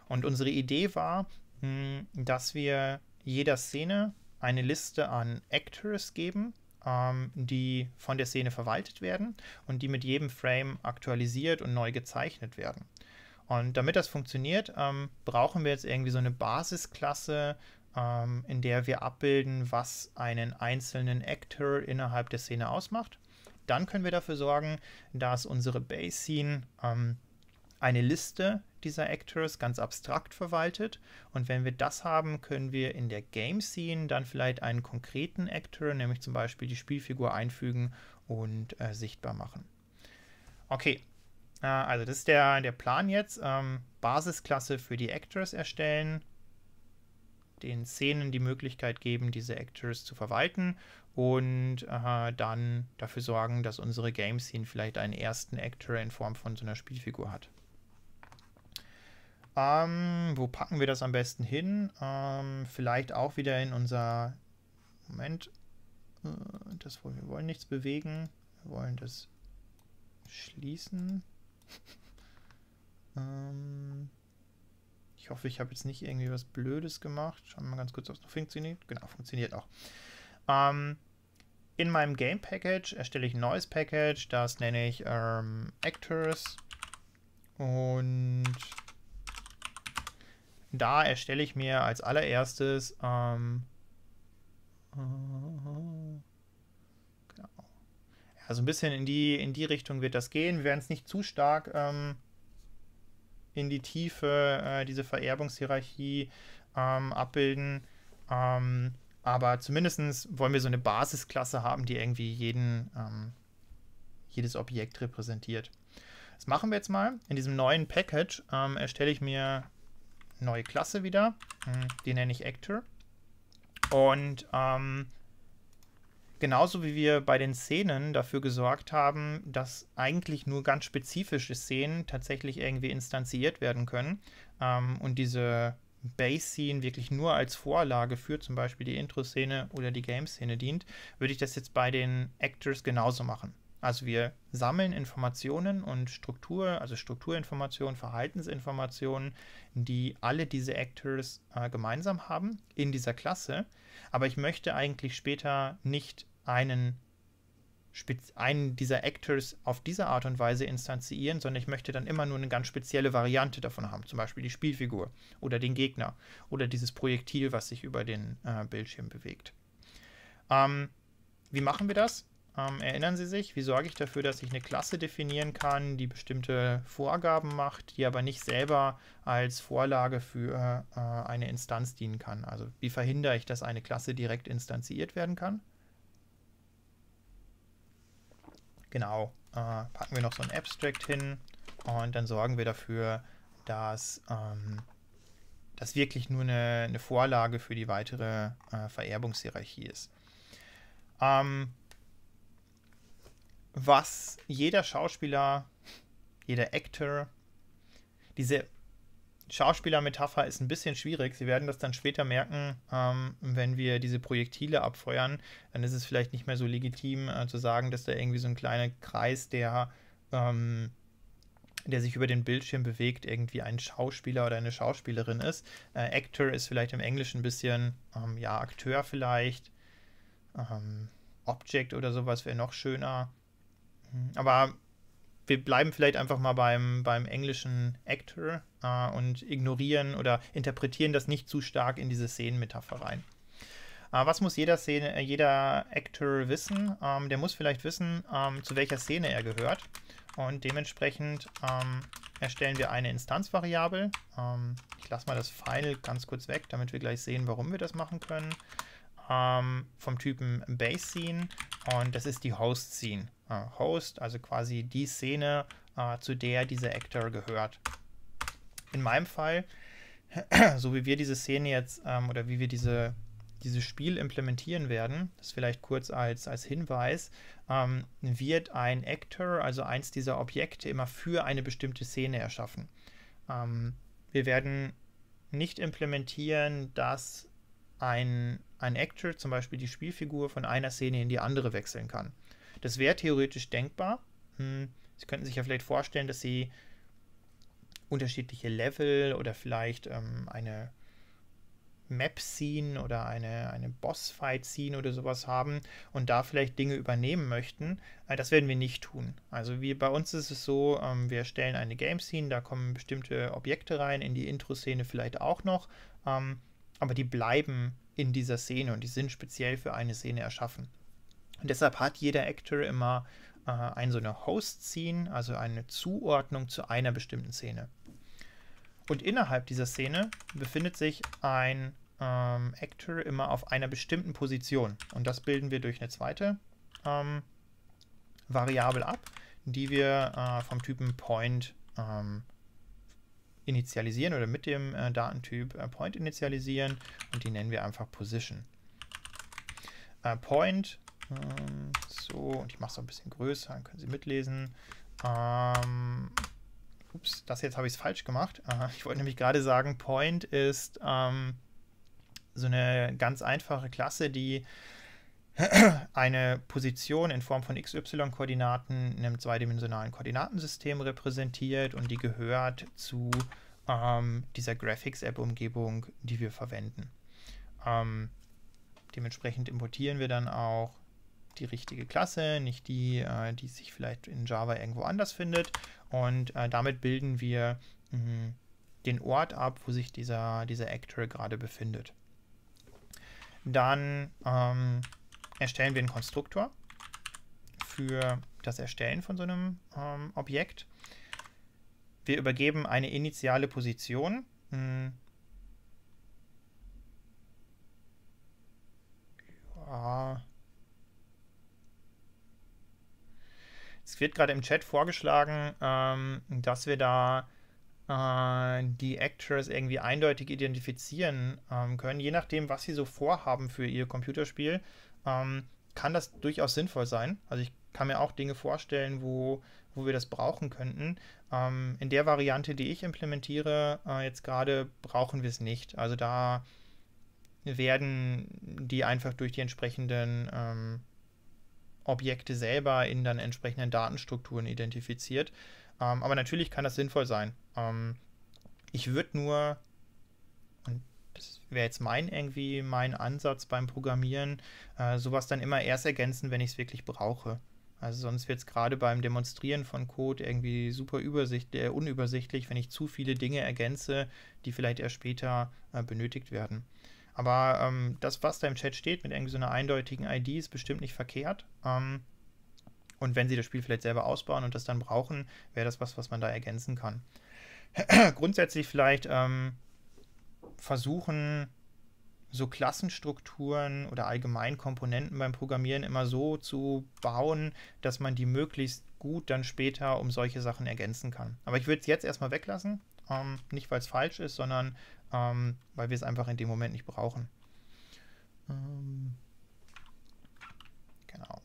Und unsere Idee war, mh, hm, dass wir jeder Szene eine Liste an Actors geben, ähm, die von der Szene verwaltet werden und die mit jedem Frame aktualisiert und neu gezeichnet werden. Und damit das funktioniert, ähm, brauchen wir jetzt irgendwie so eine Basisklasse ähm, in der wir abbilden, was einen einzelnen Actor innerhalb der Szene ausmacht. Dann können wir dafür sorgen, dass unsere Base-Scene ähm, eine Liste dieser Actors ganz abstrakt verwaltet. Und wenn wir das haben, können wir in der Game Scene dann vielleicht einen konkreten Actor, nämlich zum Beispiel die Spielfigur, einfügen und äh, sichtbar machen. Okay, äh, also das ist der, der Plan jetzt. Ähm, Basisklasse für die Actors erstellen, den Szenen die Möglichkeit geben, diese Actors zu verwalten und äh, dann dafür sorgen, dass unsere Game Scene vielleicht einen ersten Actor in Form von so einer Spielfigur hat. Ähm, wo packen wir das am besten hin? Ähm, vielleicht auch wieder in unser Moment. Äh, das wollen, wir wollen nichts bewegen. Wir wollen das schließen. ähm, ich hoffe, ich habe jetzt nicht irgendwie was Blödes gemacht. Schauen wir mal ganz kurz, ob es noch funktioniert. Genau, funktioniert auch. Ähm, in meinem Game Package erstelle ich ein neues Package. Das nenne ich ähm, Actors. Und da erstelle ich mir als allererstes ähm, genau. Ja, so ein bisschen in die, in die Richtung wird das gehen. Wir werden es nicht zu stark ähm, in die Tiefe äh, diese Vererbungshierarchie ähm, abbilden. Ähm, aber zumindest wollen wir so eine Basisklasse haben, die irgendwie jeden, ähm, jedes Objekt repräsentiert. Das machen wir jetzt mal. In diesem neuen Package ähm, erstelle ich mir neue Klasse wieder. Hm, die nenne ich Actor. Und ähm, genauso wie wir bei den Szenen dafür gesorgt haben, dass eigentlich nur ganz spezifische Szenen tatsächlich irgendwie instanziert werden können ähm, und diese Base-Scene wirklich nur als Vorlage für zum Beispiel die Intro-Szene oder die Game-Szene dient, würde ich das jetzt bei den Actors genauso machen. Also wir sammeln Informationen und Struktur, also Strukturinformationen, Verhaltensinformationen, die alle diese Actors äh, gemeinsam haben in dieser Klasse. Aber ich möchte eigentlich später nicht einen, einen dieser Actors auf diese Art und Weise instanzieren, sondern ich möchte dann immer nur eine ganz spezielle Variante davon haben. Zum Beispiel die Spielfigur oder den Gegner oder dieses Projektil, was sich über den äh, Bildschirm bewegt. Ähm, wie machen wir das? Ähm, erinnern Sie sich, wie sorge ich dafür, dass ich eine Klasse definieren kann, die bestimmte Vorgaben macht, die aber nicht selber als Vorlage für äh, eine Instanz dienen kann? Also wie verhindere ich, dass eine Klasse direkt instanziert werden kann? Genau, äh, packen wir noch so ein Abstract hin und dann sorgen wir dafür, dass ähm, das wirklich nur eine, eine, Vorlage für die weitere äh, Vererbungshierarchie ist. Ähm, was jeder Schauspieler, jeder Actor, diese Schauspielermetapher ist ein bisschen schwierig. Sie werden das dann später merken, ähm, wenn wir diese Projektile abfeuern. Dann ist es vielleicht nicht mehr so legitim äh, zu sagen, dass da irgendwie so ein kleiner Kreis, der, ähm, der sich über den Bildschirm bewegt, irgendwie ein Schauspieler oder eine Schauspielerin ist. Äh, Actor ist vielleicht im Englischen ein bisschen, ähm, ja, Akteur vielleicht. Ähm, Object oder sowas wäre noch schöner. Mhm. Aber wir bleiben vielleicht einfach mal beim, beim englischen Actor äh, und ignorieren oder interpretieren das nicht zu stark in diese Szenenmetapher rein. Äh, was muss jeder, Szene, äh, jeder Actor wissen? Ähm, der muss vielleicht wissen, ähm, zu welcher Szene er gehört. Und dementsprechend ähm, erstellen wir eine Instanzvariable. Ähm, ich lasse mal das Final ganz kurz weg, damit wir gleich sehen, warum wir das machen können. Ähm, vom Typen Base Scene und das ist die Host Scene. Äh, Host, also quasi die Szene, äh, zu der dieser Actor gehört. In meinem Fall, so wie wir diese Szene jetzt ähm, oder wie wir diese, dieses Spiel implementieren werden, das vielleicht kurz als, als Hinweis, ähm, wird ein Actor, also eins dieser Objekte, immer für eine bestimmte Szene erschaffen. Ähm, wir werden nicht implementieren, dass ein, ein Actor, zum Beispiel die Spielfigur, von einer Szene in die andere wechseln kann. Das wäre theoretisch denkbar. Hm, Sie könnten sich ja vielleicht vorstellen, dass Sie unterschiedliche Level oder vielleicht ähm, eine Map-Scene oder eine, eine Boss-Fight-Scene oder sowas haben und da vielleicht Dinge übernehmen möchten. Äh, das werden wir nicht tun. Also wie bei uns ist es so, ähm, wir erstellen eine Game-Scene, da kommen bestimmte Objekte rein, in die Intro-Szene vielleicht auch noch. Ähm, aber die bleiben in dieser Szene und die sind speziell für eine Szene erschaffen. Und deshalb hat jeder Actor immer äh, ein so eine Host-Scene, also eine Zuordnung zu einer bestimmten Szene. Und innerhalb dieser Szene befindet sich ein ähm, Actor immer auf einer bestimmten Position. Und das bilden wir durch eine zweite ähm, Variable ab, die wir äh, vom Typen Point ähm, initialisieren oder mit dem äh, Datentyp äh, Point initialisieren und die nennen wir einfach Position. Äh, Point, ähm, so, und ich mache es ein bisschen größer, dann können Sie mitlesen. Ähm, ups, das jetzt habe ich es falsch gemacht. Äh, ich wollte nämlich gerade sagen, Point ist ähm, so eine ganz einfache Klasse, die eine Position in Form von XY-Koordinaten in einem zweidimensionalen Koordinatensystem repräsentiert und die gehört zu ähm, dieser Graphics-App-Umgebung, die wir verwenden. Ähm, dementsprechend importieren wir dann auch die richtige Klasse, nicht die, äh, die sich vielleicht in Java irgendwo anders findet. Und äh, damit bilden wir mh, den Ort ab, wo sich dieser, dieser Actor gerade befindet. Dann ähm, erstellen wir einen Konstruktor für das Erstellen von so einem ähm, Objekt. Wir übergeben eine initiale Position. Hm. Ja. Es wird gerade im Chat vorgeschlagen, ähm, dass wir da äh, die Actors irgendwie eindeutig identifizieren ähm, können. Je nachdem, was sie so vorhaben für ihr Computerspiel, ähm, kann das durchaus sinnvoll sein. Also ich kann mir auch Dinge vorstellen, wo, wo wir das brauchen könnten. Ähm, in der Variante, die ich implementiere, äh, jetzt gerade brauchen wir es nicht. Also da werden die einfach durch die entsprechenden ähm, Objekte selber in dann entsprechenden Datenstrukturen identifiziert. Ähm, aber natürlich kann das sinnvoll sein. Ähm, ich würde nur, und das wäre jetzt mein irgendwie mein Ansatz beim Programmieren, äh, sowas dann immer erst ergänzen, wenn ich es wirklich brauche. Also sonst wird es gerade beim Demonstrieren von Code irgendwie super übersichtlich, äh, unübersichtlich, wenn ich zu viele Dinge ergänze, die vielleicht erst später äh, benötigt werden. Aber ähm, das, was da im Chat steht, mit irgendwie so einer eindeutigen ID, ist bestimmt nicht verkehrt. Ähm, und wenn Sie das Spiel vielleicht selber ausbauen und das dann brauchen, wäre das was, was man da ergänzen kann. Grundsätzlich vielleicht ähm, versuchen, so Klassenstrukturen oder allgemein Komponenten beim Programmieren immer so zu bauen, dass man die möglichst gut dann später um solche Sachen ergänzen kann. Aber ich würde es jetzt erstmal weglassen. Ähm, nicht, weil es falsch ist, sondern ähm, weil wir es einfach in dem Moment nicht brauchen. Ähm, genau.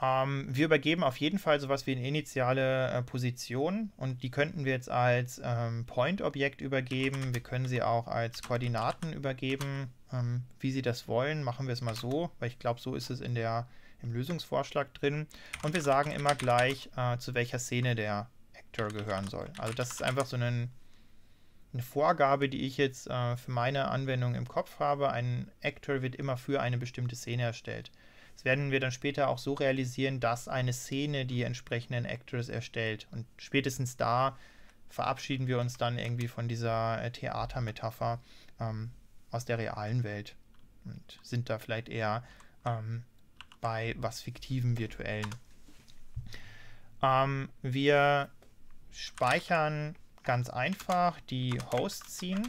Ähm, wir übergeben auf jeden Fall sowas wie eine initiale äh, Position und die könnten wir jetzt als ähm, Point-Objekt übergeben. Wir können sie auch als Koordinaten übergeben. Ähm, wie Sie das wollen, machen wir es mal so, weil ich glaube, so ist es in der, im Lösungsvorschlag drin. Und wir sagen immer gleich, äh, zu welcher Szene der Actor gehören soll. Also das ist einfach so ein, eine Vorgabe, die ich jetzt äh, für meine Anwendung im Kopf habe. Ein Actor wird immer für eine bestimmte Szene erstellt. Das werden wir dann später auch so realisieren, dass eine Szene die entsprechenden Actors erstellt. Und spätestens da verabschieden wir uns dann irgendwie von dieser äh, Theatermetapher ähm, aus der realen Welt und sind da vielleicht eher ähm, bei was fiktiven, virtuellen. Ähm, wir speichern ganz einfach die Host-Scene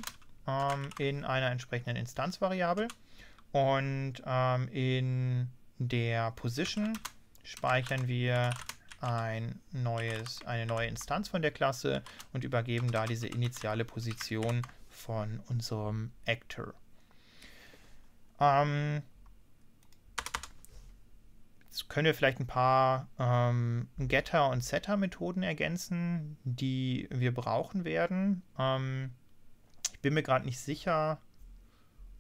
ähm, in einer entsprechenden Instanzvariable und ähm, in der Position speichern wir ein neues, eine neue Instanz von der Klasse und übergeben da diese initiale Position von unserem Actor. Ähm, jetzt können wir vielleicht ein paar ähm, Getter- und Setter-Methoden ergänzen, die wir brauchen werden. Ähm, ich bin mir gerade nicht sicher,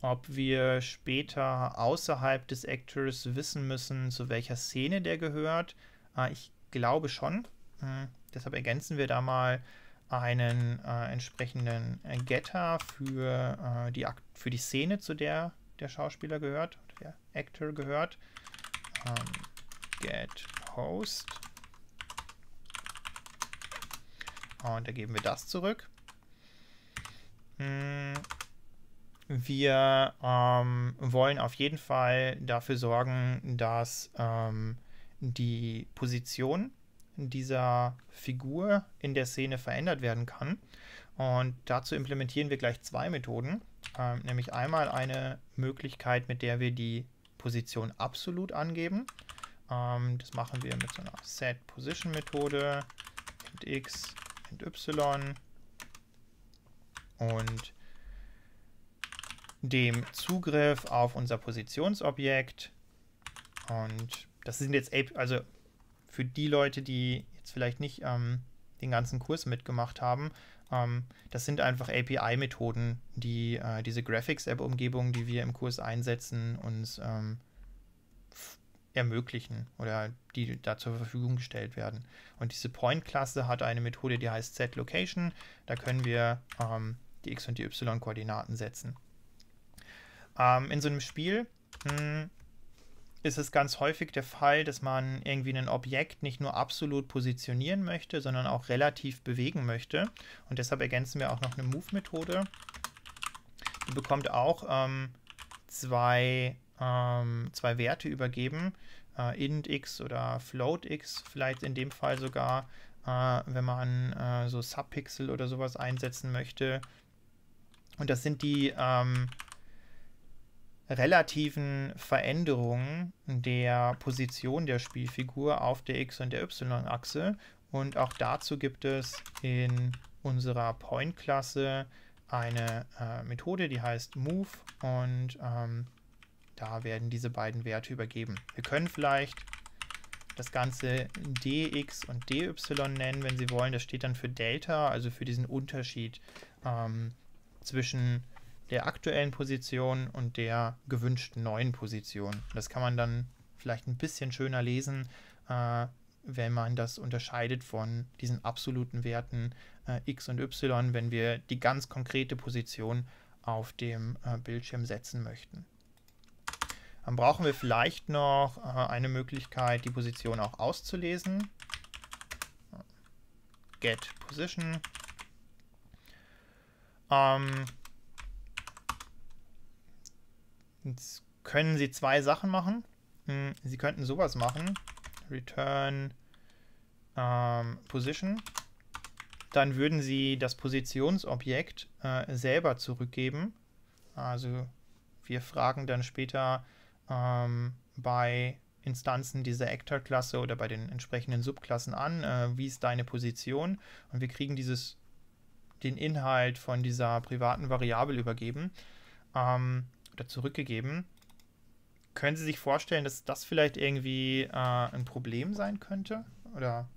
ob wir später außerhalb des Actors wissen müssen, zu welcher Szene der gehört. Äh, ich glaube schon. Äh, deshalb ergänzen wir da mal einen äh, entsprechenden Getter für, äh, die für die Szene, zu der der Schauspieler gehört, der Actor gehört. Ähm, get host. Und da geben wir das zurück. Hm wir ähm, wollen auf jeden Fall dafür sorgen, dass ähm, die Position dieser Figur in der Szene verändert werden kann. Und dazu implementieren wir gleich zwei Methoden, ähm, nämlich einmal eine Möglichkeit, mit der wir die Position absolut angeben. Ähm, das machen wir mit so einer Set Position Methode, int x, int y und dem Zugriff auf unser Positionsobjekt. Und das sind jetzt, also für die Leute, die jetzt vielleicht nicht ähm, den ganzen Kurs mitgemacht haben, ähm, das sind einfach API-Methoden, die äh, diese Graphics-App-Umgebung, die wir im Kurs einsetzen, uns ähm, ermöglichen oder die da zur Verfügung gestellt werden. Und diese Point-Klasse hat eine Methode, die heißt setLocation. Da können wir ähm, die x- und die y-Koordinaten setzen. Ähm, in so einem Spiel mh, hm, ist es ganz häufig der Fall, dass man irgendwie ein Objekt nicht nur absolut positionieren möchte, sondern auch relativ bewegen möchte. Und deshalb ergänzen wir auch noch eine Move-Methode. Die bekommt auch ähm, zwei, ähm, zwei Werte übergeben, äh, int x oder float x, vielleicht in dem Fall sogar, äh, wenn man äh, so Subpixel oder sowas einsetzen möchte. Und das sind die ähm, relativen Veränderungen der Position der Spielfigur auf der X- und der Y-Achse. Und auch dazu gibt es in unserer Point-Klasse eine äh, Methode, die heißt Move und ähm, da werden diese beiden Werte übergeben. Wir können vielleicht das Ganze dx und dy nennen, wenn Sie wollen. Das steht dann für Delta, also für diesen Unterschied ähm, zwischen der aktuellen Position und der gewünschten neuen Position. Das kann man dann vielleicht ein bisschen schöner lesen, äh, wenn man das unterscheidet von diesen absoluten Werten äh, x und y, wenn wir die ganz konkrete Position auf dem äh, Bildschirm setzen möchten. Dann brauchen wir vielleicht noch äh, eine Möglichkeit, die Position auch auszulesen. Get Position. Ähm, Jetzt können Sie zwei Sachen machen. Hm, Sie könnten sowas machen. Return ähm, Position. Dann würden Sie das Positionsobjekt äh, selber zurückgeben. Also wir fragen dann später ähm, bei Instanzen dieser Actor-Klasse oder bei den entsprechenden Subklassen an, äh, wie ist deine Position und wir kriegen dieses, den Inhalt von dieser privaten Variable übergeben. Ähm, oder zurückgegeben. Können Sie sich vorstellen, dass das vielleicht irgendwie äh, ein Problem sein könnte? Oder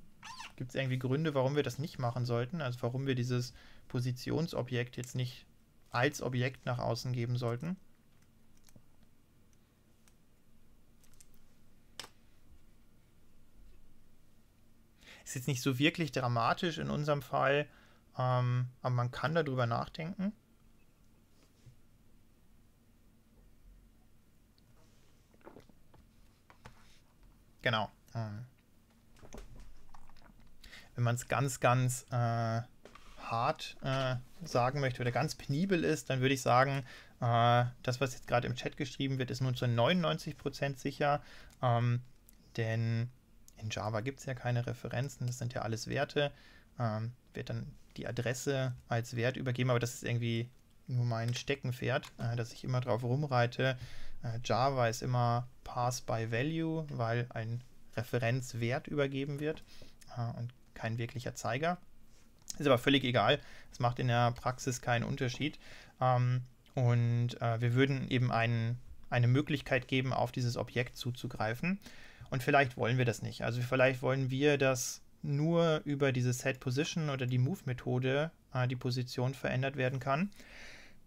gibt es irgendwie Gründe, warum wir das nicht machen sollten? Also warum wir dieses Positionsobjekt jetzt nicht als Objekt nach außen geben sollten? Ist jetzt nicht so wirklich dramatisch in unserem Fall, ähm, aber man kann darüber nachdenken. Genau. Ähm, wenn man es ganz, ganz äh, hart äh, sagen möchte oder ganz penibel ist, dann würde ich sagen, äh, das, was jetzt gerade im Chat geschrieben wird, ist nun zu 99% sicher. Ähm, denn in Java gibt es ja keine Referenzen, das sind ja alles Werte. Ähm, wird dann die Adresse als Wert übergeben, aber das ist irgendwie nur mein Steckenpferd, äh, dass ich immer drauf rumreite. Äh, Java ist immer Pass by Value, weil ein Referenzwert übergeben wird äh, und kein wirklicher Zeiger. Ist aber völlig egal. Es macht in der Praxis keinen Unterschied. Ähm, und äh, wir würden eben einen, eine Möglichkeit geben, auf dieses Objekt zuzugreifen. Und vielleicht wollen wir das nicht. Also vielleicht wollen wir, dass nur über diese Set Position oder die Move-Methode die Position verändert werden kann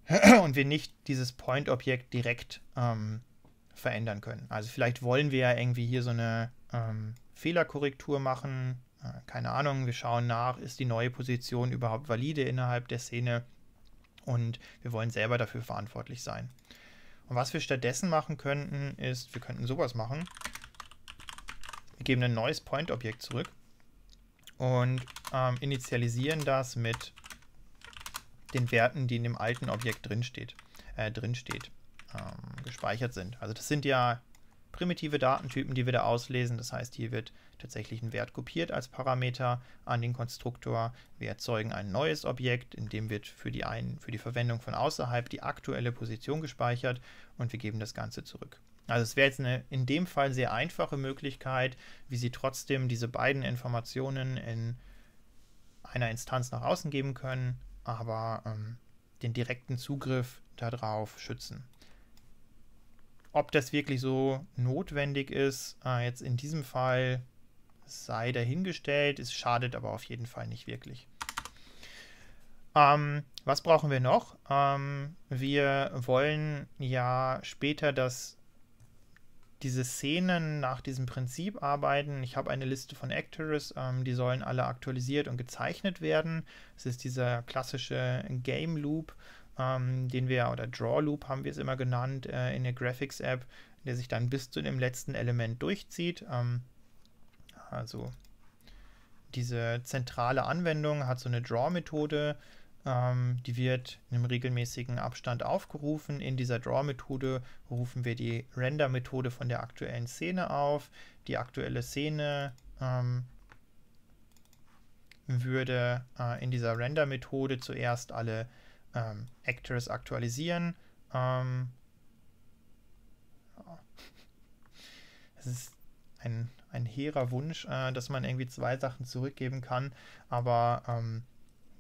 und wir nicht dieses Point-Objekt direkt ähm, verändern können. Also vielleicht wollen wir ja irgendwie hier so eine ähm, Fehlerkorrektur machen. Äh, keine Ahnung, wir schauen nach, ist die neue Position überhaupt valide innerhalb der Szene und wir wollen selber dafür verantwortlich sein. Und was wir stattdessen machen könnten, ist, wir könnten sowas machen. Wir geben ein neues Point-Objekt zurück und ähm, initialisieren das mit den Werten, die in dem alten Objekt drinsteht. äh, drinsteht, ähm, gespeichert sind. Also das sind ja primitive Datentypen, die wir da auslesen. Das heißt, hier wird tatsächlich ein Wert kopiert als Parameter an den Konstruktor. Wir erzeugen ein neues Objekt, in dem wird für die, ein, für die Verwendung von außerhalb die aktuelle Position gespeichert und wir geben das Ganze zurück. Also es wäre jetzt eine in dem Fall sehr einfache Möglichkeit, wie Sie trotzdem diese beiden Informationen in einer Instanz nach außen geben können, aber ähm, den direkten Zugriff darauf schützen. Ob das wirklich so notwendig ist, äh, jetzt in diesem Fall sei dahingestellt. Es schadet aber auf jeden Fall nicht wirklich. Ähm, was brauchen wir noch? Ähm, wir wollen ja später dass diese Szenen nach diesem Prinzip arbeiten. Ich habe eine Liste von Actors, ähm, die sollen alle aktualisiert und gezeichnet werden. Es ist dieser klassische Game Loop, ähm, den wir, oder Draw Loop haben wir es immer genannt, äh, in der Graphics App, der sich dann bis zu dem letzten Element durchzieht. Ähm, also diese zentrale Anwendung hat so eine Draw-Methode, ähm, die wird in einem regelmäßigen Abstand aufgerufen. In dieser Draw-Methode rufen wir die Render-Methode von der aktuellen Szene auf. Die aktuelle Szene ähm, würde äh, in dieser Render-Methode zuerst alle ähm, Actors aktualisieren. Ähm, es ist ein, ein hehrer Wunsch, äh, dass man irgendwie zwei Sachen zurückgeben kann, aber ähm,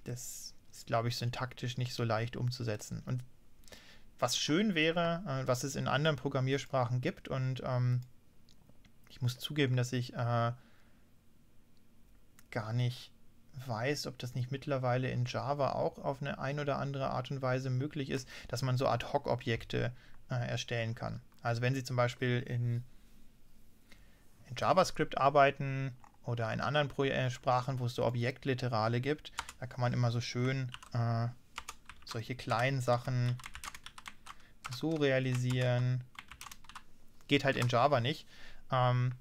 das ist, glaube ich, syntaktisch nicht so leicht umzusetzen. Und was schön wäre, äh, was es in anderen Programmiersprachen gibt, und ähm, ich muss zugeben, dass ich äh, gar nicht weiß, ob das nicht mittlerweile in Java auch auf eine ein oder andere Art und Weise möglich ist, dass man so Ad-Hoc-Objekte äh, erstellen kann. Also wenn Sie zum Beispiel in, in JavaScript arbeiten oder in anderen Pro äh, Sprachen, wo es so Objektliterale gibt, da kann man immer so schön äh, solche kleinen Sachen so realisieren. Geht halt in Java nicht. Ähm,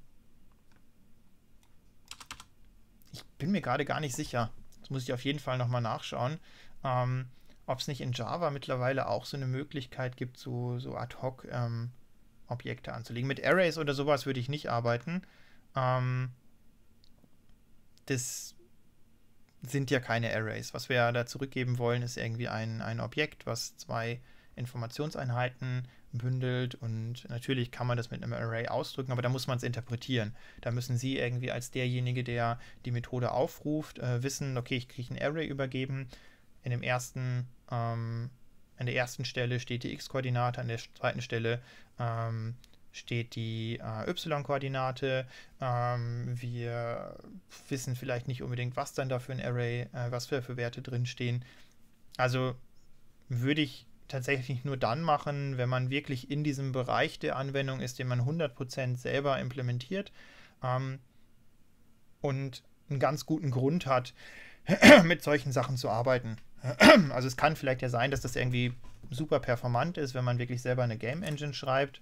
bin mir gerade gar nicht sicher. Das muss ich auf jeden Fall nochmal nachschauen. Ähm, ob es nicht in Java mittlerweile auch so eine Möglichkeit gibt, so, so ad hoc ähm, Objekte anzulegen. Mit Arrays oder sowas würde ich nicht arbeiten. Ähm, das sind ja keine Arrays. Was wir da zurückgeben wollen, ist irgendwie ein, ein Objekt, was zwei Informationseinheiten bündelt und natürlich kann man das mit einem Array ausdrücken, aber da muss man es interpretieren. Da müssen Sie irgendwie als derjenige, der die Methode aufruft, äh, wissen, okay, ich kriege ein Array übergeben. In dem ersten, ähm, an der ersten Stelle steht die x-Koordinate, an der zweiten Stelle ähm, steht die äh, y-Koordinate. Ähm, wir wissen vielleicht nicht unbedingt, was dann da für ein Array, äh, was für, für Werte drinstehen. Also würde ich tatsächlich nur dann machen, wenn man wirklich in diesem Bereich der Anwendung ist, den man 100% selber implementiert ähm, und einen ganz guten Grund hat, mit solchen Sachen zu arbeiten. Also es kann vielleicht ja sein, dass das irgendwie super performant ist, wenn man wirklich selber eine Game Engine schreibt.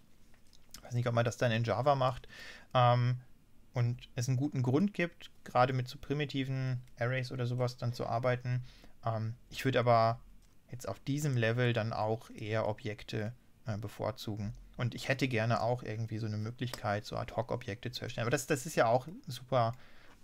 Weiß nicht, ob man das dann in Java macht. Ähm, und es einen guten Grund gibt, gerade mit so primitiven Arrays oder sowas dann zu arbeiten. Ähm, ich würde aber jetzt auf diesem Level dann auch eher Objekte äh, bevorzugen. Und ich hätte gerne auch irgendwie so eine Möglichkeit, so Ad-Hoc-Objekte zu erstellen. Aber das, das ist ja auch super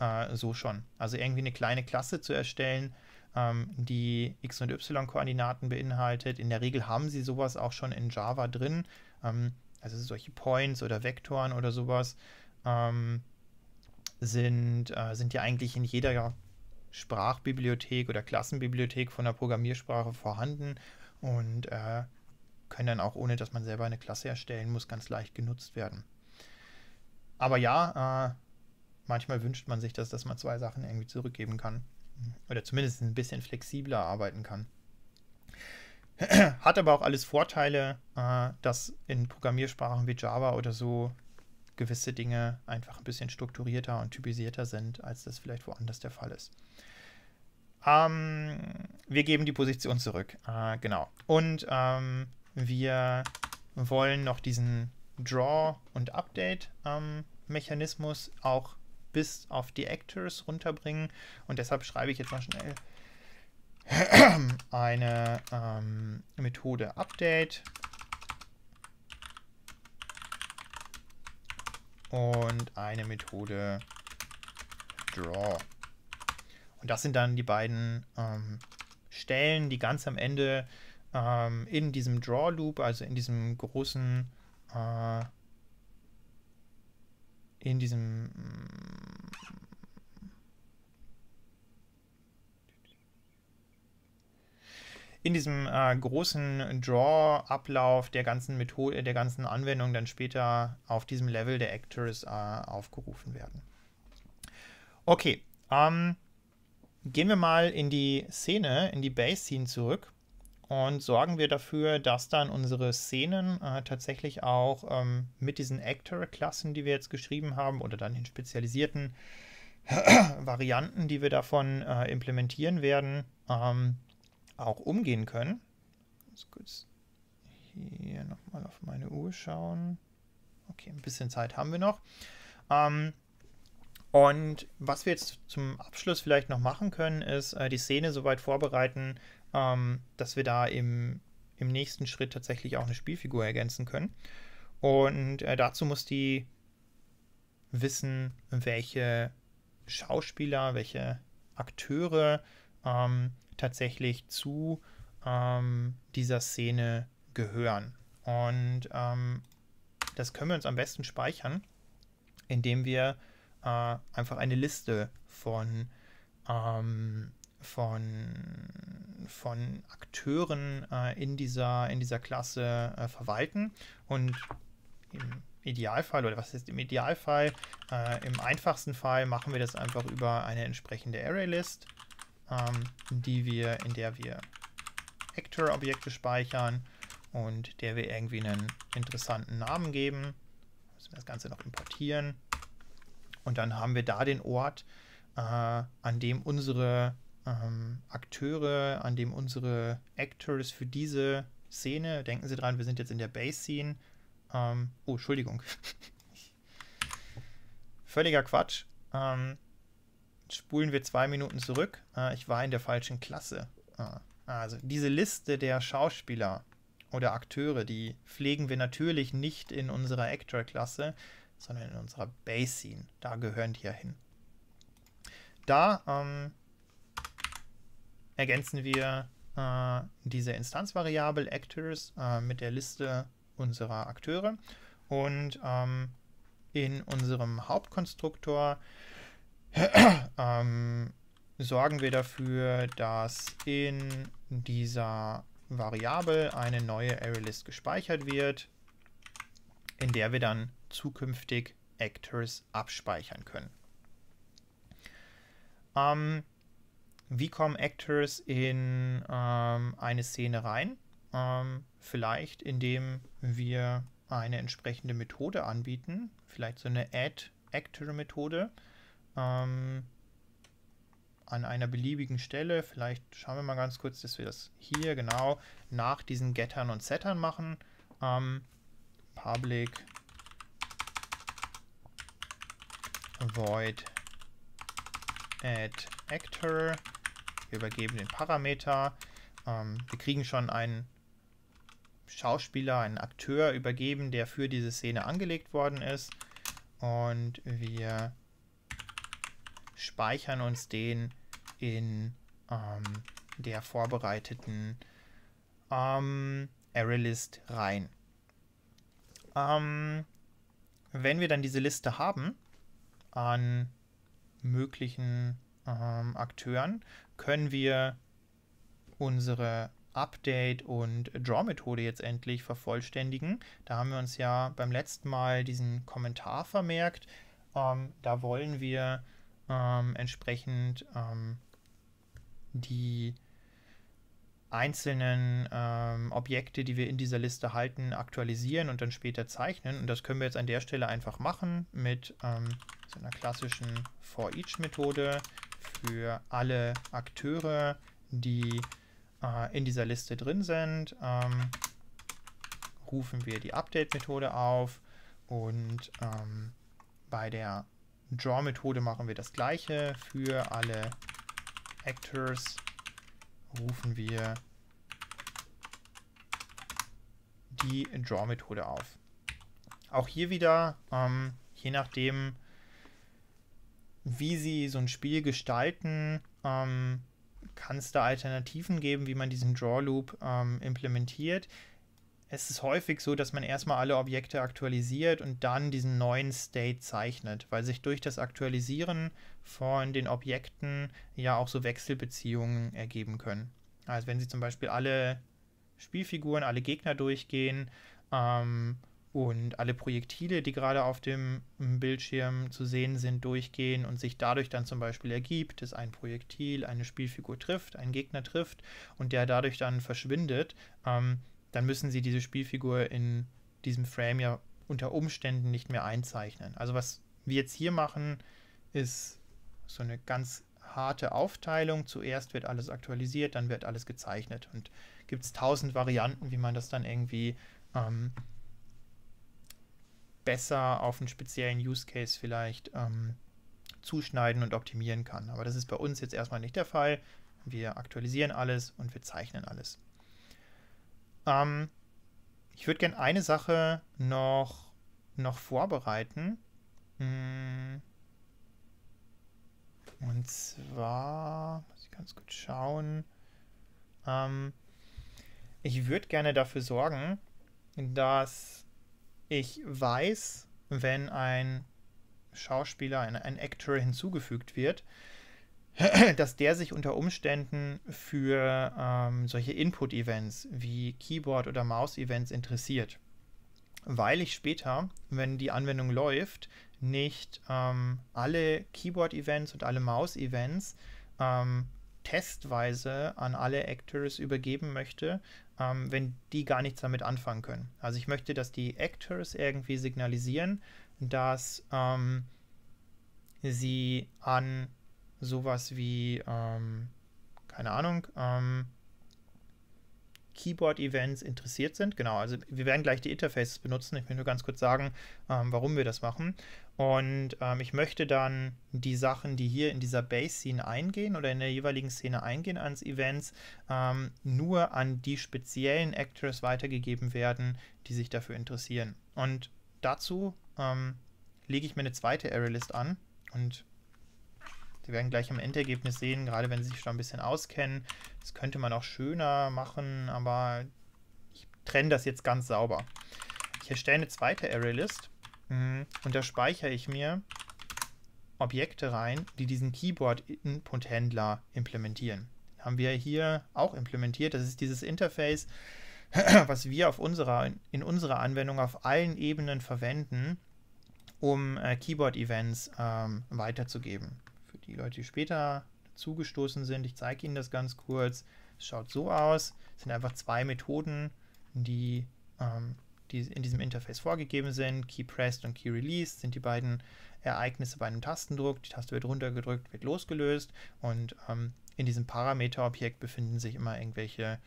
äh, so schon. Also irgendwie eine kleine Klasse zu erstellen, ähm, die x- und y-Koordinaten beinhaltet. In der Regel haben sie sowas auch schon in Java drin. Ähm, also solche Points oder Vektoren oder sowas ähm, sind, äh, sind ja eigentlich in jeder Sprachbibliothek oder Klassenbibliothek von der Programmiersprache vorhanden und äh, können dann auch, ohne dass man selber eine Klasse erstellen muss, ganz leicht genutzt werden. Aber ja, äh, manchmal wünscht man sich, dass, dass man zwei Sachen irgendwie zurückgeben kann. Oder zumindest ein bisschen flexibler arbeiten kann. Hat aber auch alles Vorteile, äh, dass in Programmiersprachen wie Java oder so gewisse Dinge einfach ein bisschen strukturierter und typisierter sind, als das vielleicht woanders der Fall ist. Ähm, wir geben die Position zurück. Äh, genau. Und ähm, wir wollen noch diesen Draw- und Update-Mechanismus ähm, auch bis auf die Actors runterbringen. Und deshalb schreibe ich jetzt mal schnell eine ähm, Methode Update und eine Methode Draw. Und das sind dann die beiden ähm, Stellen, die ganz am Ende ähm, in diesem Draw Loop, also in diesem großen, äh, in diesem in diesem äh, großen Draw-Ablauf der ganzen Methode, der ganzen Anwendung dann später auf diesem Level der Actors äh, aufgerufen werden. Okay, ähm, gehen wir mal in die Szene, in die Base-Scene zurück und sorgen wir dafür, dass dann unsere Szenen äh, tatsächlich auch ähm, mit diesen Actor-Klassen, die wir jetzt geschrieben haben, oder dann den spezialisierten Varianten, die wir davon äh, implementieren werden, ähm, auch umgehen können. Ganz kurz hier nochmal auf meine Uhr schauen. Okay, ein bisschen Zeit haben wir noch. Ähm, und was wir jetzt zum Abschluss vielleicht noch machen können, ist äh, die Szene soweit vorbereiten, ähm, dass wir da im, im nächsten Schritt tatsächlich auch eine Spielfigur ergänzen können. Und äh, dazu muss die wissen, welche Schauspieler, welche Akteure ähm, tatsächlich zu ähm, dieser Szene gehören. Und ähm, das können wir uns am besten speichern, indem wir äh, einfach eine Liste von, ähm, von, von Akteuren äh, in, dieser, in dieser Klasse äh, verwalten. Und im Idealfall, oder was ist im Idealfall? Äh, Im einfachsten Fall machen wir das einfach über eine entsprechende ArrayList ähm, die wir, in der wir Actor-Objekte speichern und der wir irgendwie einen interessanten Namen geben. Müssen wir das Ganze noch importieren. Und dann haben wir da den Ort, äh, an dem unsere ähm, Akteure, an dem unsere Actors für diese Szene, denken Sie dran, wir sind jetzt in der Base-Scene. Ähm, oh, Entschuldigung. Völliger Quatsch. Ähm, spulen wir zwei Minuten zurück. Äh, ich war in der falschen Klasse. Äh, also diese Liste der Schauspieler oder Akteure, die pflegen wir natürlich nicht in unserer Actor-Klasse, sondern in unserer Base-Scene. Da gehören die ja hin. Da ähm, ergänzen wir äh, diese Instanzvariable Actors äh, mit der Liste unserer Akteure und ähm, in unserem Hauptkonstruktor ähm, sorgen wir dafür, dass in dieser Variable eine neue ArrayList gespeichert wird, in der wir dann zukünftig Actors abspeichern können. Ähm, wie kommen Actors in ähm, eine Szene rein? Ähm, vielleicht indem wir eine entsprechende Methode anbieten, vielleicht so eine Add-Actor-Methode, ähm, an einer beliebigen Stelle, vielleicht schauen wir mal ganz kurz, dass wir das hier genau nach diesen Gettern und Settern machen. Ähm, public void add actor. Wir übergeben den Parameter. Ähm, wir kriegen schon einen Schauspieler, einen Akteur übergeben, der für diese Szene angelegt worden ist. Und wir speichern uns den in ähm, der vorbereiteten ähm, ArrayList rein. Ähm, wenn wir dann diese Liste haben an möglichen ähm, Akteuren, können wir unsere Update und Draw-Methode jetzt endlich vervollständigen. Da haben wir uns ja beim letzten Mal diesen Kommentar vermerkt. Ähm, da wollen wir ähm, entsprechend ähm, die einzelnen ähm, Objekte, die wir in dieser Liste halten, aktualisieren und dann später zeichnen. Und das können wir jetzt an der Stelle einfach machen mit ähm, so einer klassischen For-Each-Methode für alle Akteure, die äh, in dieser Liste drin sind. Ähm, rufen wir die Update-Methode auf und ähm, bei der Draw-Methode machen wir das gleiche für alle Actors. rufen wir die Draw-Methode auf. Auch hier wieder, ähm, je nachdem, wie Sie so ein Spiel gestalten, ähm, kann es da Alternativen geben, wie man diesen Draw Loop ähm, implementiert. Es ist häufig so, dass man erstmal alle Objekte aktualisiert und dann diesen neuen State zeichnet, weil sich durch das Aktualisieren von den Objekten ja auch so Wechselbeziehungen ergeben können. Also wenn Sie zum Beispiel alle Spielfiguren, alle Gegner durchgehen ähm, und alle Projektile, die gerade auf dem Bildschirm zu sehen sind, durchgehen und sich dadurch dann zum Beispiel ergibt, dass ein Projektil eine Spielfigur trifft, einen Gegner trifft und der dadurch dann verschwindet, ähm, dann müssen Sie diese Spielfigur in diesem Frame ja unter Umständen nicht mehr einzeichnen. Also was wir jetzt hier machen, ist so eine ganz harte Aufteilung. Zuerst wird alles aktualisiert, dann wird alles gezeichnet. Und gibt es tausend Varianten, wie man das dann irgendwie ähm, besser auf einen speziellen Use Case vielleicht ähm, zuschneiden und optimieren kann. Aber das ist bei uns jetzt erstmal nicht der Fall. Wir aktualisieren alles und wir zeichnen alles. Ähm, ich würde gerne eine Sache noch, noch vorbereiten. Hm. Und zwar, muss ich ganz kurz schauen. Ähm, ich würde gerne dafür sorgen, dass ich weiß, wenn ein Schauspieler, ein, ein Actor hinzugefügt wird, dass der sich unter Umständen für ähm, solche Input-Events wie Keyboard- oder Maus-Events interessiert. Weil ich später, wenn die Anwendung läuft, nicht ähm, alle Keyboard-Events und alle Maus-Events ähm, testweise an alle Actors übergeben möchte, ähm, wenn die gar nichts damit anfangen können. Also ich möchte, dass die Actors irgendwie signalisieren, dass ähm, sie an sowas wie, ähm, keine Ahnung, ähm, Keyboard-Events interessiert sind. Genau, also wir werden gleich die Interfaces benutzen. Ich möchte nur ganz kurz sagen, ähm, warum wir das machen. Und ähm, ich möchte dann die Sachen, die hier in dieser Base-Scene eingehen oder in der jeweiligen Szene eingehen ans Events, ähm, nur an die speziellen Actors weitergegeben werden, die sich dafür interessieren. Und dazu ähm, lege ich mir eine zweite ArrayList an und Sie werden gleich im Endergebnis sehen, gerade wenn Sie sich schon ein bisschen auskennen, das könnte man auch schöner machen, aber ich trenne das jetzt ganz sauber. Ich erstelle eine zweite ArrayList mhm, und da speichere ich mir Objekte rein, die diesen Keyboard-Input-Händler implementieren. Haben wir hier auch implementiert. Das ist dieses Interface, was wir auf unserer, in unserer Anwendung auf allen Ebenen verwenden, um äh, Keyboard-Events ähm, weiterzugeben die Leute, die später zugestoßen sind. Ich zeige Ihnen das ganz kurz. Es schaut so aus. Es sind einfach zwei Methoden, die, ähm, die in diesem Interface vorgegeben sind. Key Pressed und Key Released sind die beiden Ereignisse bei einem Tastendruck. Die Taste wird runtergedrückt, wird losgelöst und ähm, in diesem Parameterobjekt befinden sich immer irgendwelche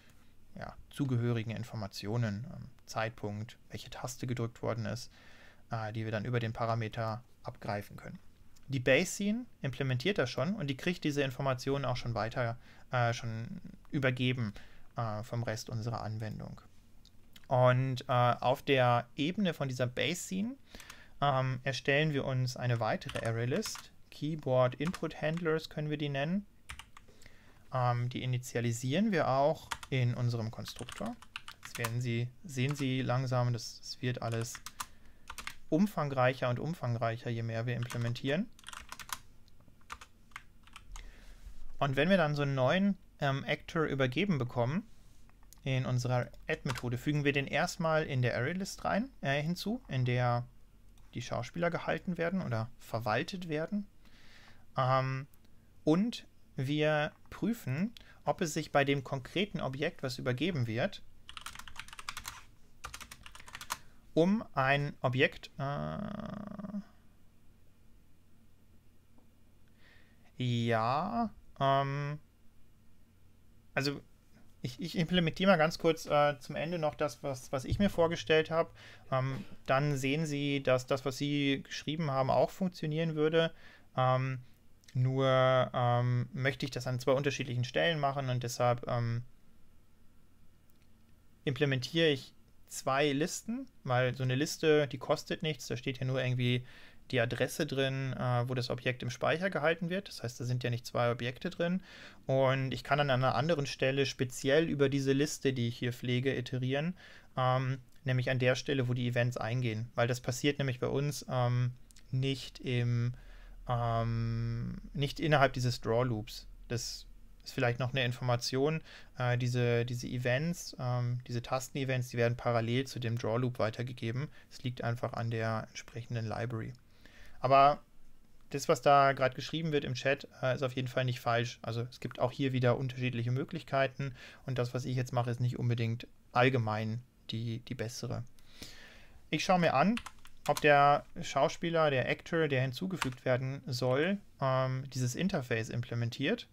ja, zugehörigen Informationen, ähm, Zeitpunkt, welche Taste gedrückt worden ist, äh, die wir dann über den Parameter abgreifen können die Base-Scene implementiert das schon und die kriegt diese Informationen auch schon weiter, äh, schon übergeben äh, vom Rest unserer Anwendung. Und äh, auf der Ebene von dieser Base-Scene ähm, erstellen wir uns eine weitere ArrayList. Keyboard Input Handlers können wir die nennen. Ähm, die initialisieren wir auch in unserem Konstruktor. Jetzt werden Sie, sehen Sie langsam, das, das wird alles umfangreicher und umfangreicher, je mehr wir implementieren. Und wenn wir dann so einen neuen ähm, Actor übergeben bekommen, in unserer Add-Methode, fügen wir den erstmal in der ArrayList rein, äh, hinzu, in der die Schauspieler gehalten werden oder verwaltet werden. Ähm, und wir prüfen, ob es sich bei dem konkreten Objekt, was übergeben wird, um ein Objekt äh, ja, ähm, also ich, ich, implementiere mal ganz kurz äh, zum Ende noch das, was, was ich mir vorgestellt habe. Ähm, dann sehen Sie, dass das, was Sie geschrieben haben, auch funktionieren würde. Ähm, nur ähm, möchte ich das an zwei unterschiedlichen Stellen machen und deshalb ähm, implementiere ich zwei Listen, weil so eine Liste, die kostet nichts, da steht ja nur irgendwie die Adresse drin, äh, wo das Objekt im Speicher gehalten wird. Das heißt, da sind ja nicht zwei Objekte drin. Und ich kann an einer anderen Stelle speziell über diese Liste, die ich hier pflege, iterieren, ähm, nämlich an der Stelle, wo die Events eingehen. Weil das passiert nämlich bei uns ähm, nicht im ähm, nicht innerhalb dieses Draw Loops. Das ist vielleicht noch eine Information. Äh, diese, diese Events, ähm, diese Tasten-Events, die werden parallel zu dem Draw Loop weitergegeben. Es liegt einfach an der entsprechenden Library. Aber das, was da gerade geschrieben wird im Chat, äh, ist auf jeden Fall nicht falsch. Also es gibt auch hier wieder unterschiedliche Möglichkeiten und das, was ich jetzt mache, ist nicht unbedingt allgemein die, die bessere. Ich schaue mir an, ob der Schauspieler, der Actor, der hinzugefügt werden soll, ähm, dieses Interface implementiert.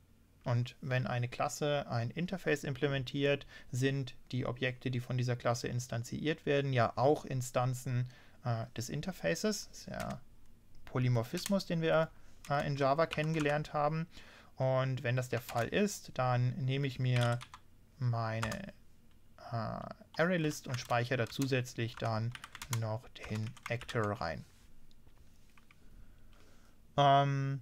Und wenn eine Klasse ein Interface implementiert, sind die Objekte, die von dieser Klasse instanziert werden, ja auch Instanzen äh, des Interfaces. Ist ja Polymorphismus, den wir äh, in Java kennengelernt haben. Und wenn das der Fall ist, dann nehme ich mir meine äh, ArrayList und speichere da zusätzlich dann noch den Actor rein. Ähm,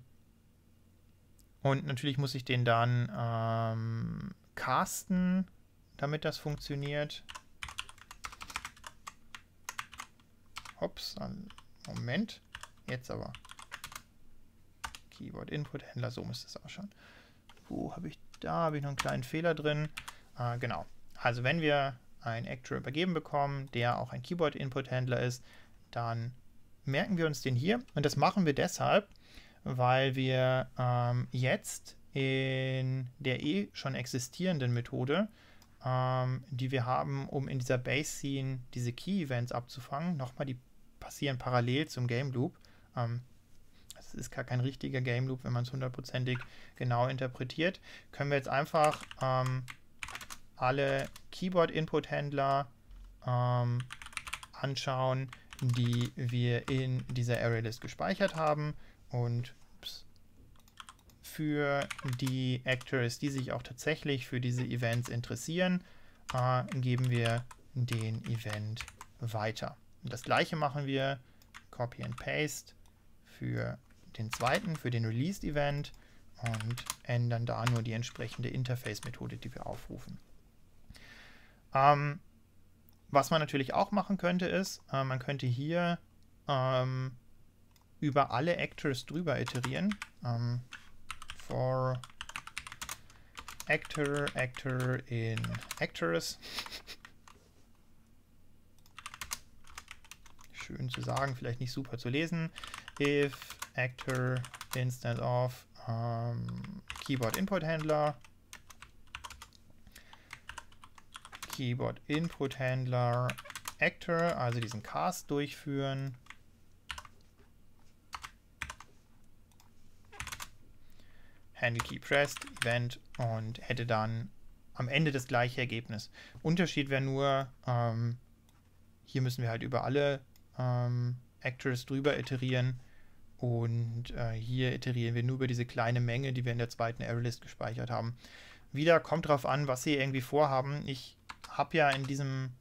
und natürlich muss ich den dann ähm, casten, damit das funktioniert. Hops, Moment. Jetzt aber. Keyboard Input Händler, so müsste es ausschauen. Wo habe ich da? Habe ich noch einen kleinen Fehler drin. Äh, genau. Also wenn wir ein Actor übergeben bekommen, der auch ein Keyboard-Input-Händler ist, dann merken wir uns den hier. Und das machen wir deshalb, weil wir ähm, jetzt in der eh schon existierenden Methode, ähm, die wir haben, um in dieser Base-Scene diese Key-Events abzufangen, nochmal, die passieren parallel zum Game-Loop. Ähm, das ist gar kein richtiger Game Loop, wenn man es hundertprozentig genau interpretiert. Können wir jetzt einfach ähm, alle Keyboard-Input-Händler ähm, anschauen, die wir in dieser ArrayList gespeichert haben und ups, für die Actors, die sich auch tatsächlich für diese Events interessieren, äh, geben wir den Event weiter. Und das gleiche machen wir, Copy and Paste, für den zweiten, für den Released-Event und ändern da nur die entsprechende Interface-Methode, die wir aufrufen. Ähm, was man natürlich auch machen könnte, ist, äh, man könnte hier ähm, über alle Actors drüber iterieren. Ähm, for Actor, Actor in Actors. Schön zu sagen, vielleicht nicht super zu lesen. If Actor instead of um, Keyboard Input Händler Keyboard Input Händler Actor, also diesen Cast durchführen. Handle Key Pressed, Event und hätte dann am Ende das gleiche Ergebnis. Unterschied wäre nur, ähm, hier müssen wir halt über alle ähm, Actors drüber iterieren und äh, hier iterieren wir nur über diese kleine Menge, die wir in der zweiten ArrayList gespeichert haben. Wieder kommt drauf an, was Sie irgendwie vorhaben. Ich habe ja in diesem,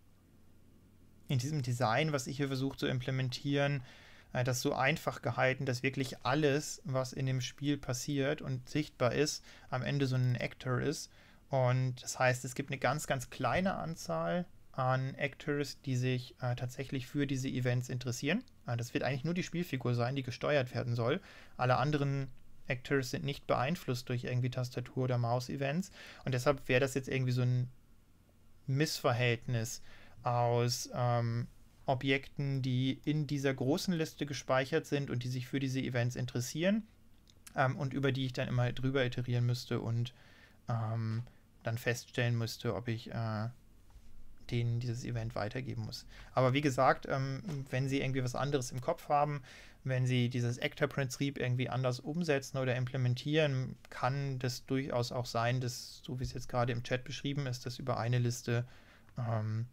in diesem Design, was ich hier versuche zu implementieren, äh, das so einfach gehalten, dass wirklich alles, was in dem Spiel passiert und sichtbar ist, am Ende so ein Actor ist. Und das heißt, es gibt eine ganz, ganz kleine Anzahl an Actors, die sich äh, tatsächlich für diese Events interessieren. Äh, das wird eigentlich nur die Spielfigur sein, die gesteuert werden soll. Alle anderen Actors sind nicht beeinflusst durch irgendwie Tastatur- oder Maus-Events. Und deshalb wäre das jetzt irgendwie so ein Missverhältnis aus ähm, Objekten, die in dieser großen Liste gespeichert sind und die sich für diese Events interessieren ähm, und über die ich dann immer drüber iterieren müsste und ähm, dann feststellen müsste, ob ich äh, denen dieses Event weitergeben muss. Aber wie gesagt, ähm, wenn Sie irgendwie was anderes im Kopf haben, wenn Sie dieses Actor-Prinzip irgendwie anders umsetzen oder implementieren, kann das durchaus auch sein, dass, so wie es jetzt gerade im Chat beschrieben ist, dass über eine Liste ähm,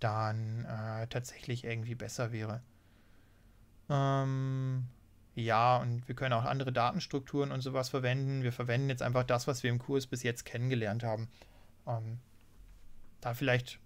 dann äh, tatsächlich irgendwie besser wäre. Ähm, ja, und wir können auch andere Datenstrukturen und sowas verwenden. Wir verwenden jetzt einfach das, was wir im Kurs bis jetzt kennengelernt haben. Ähm, da vielleicht,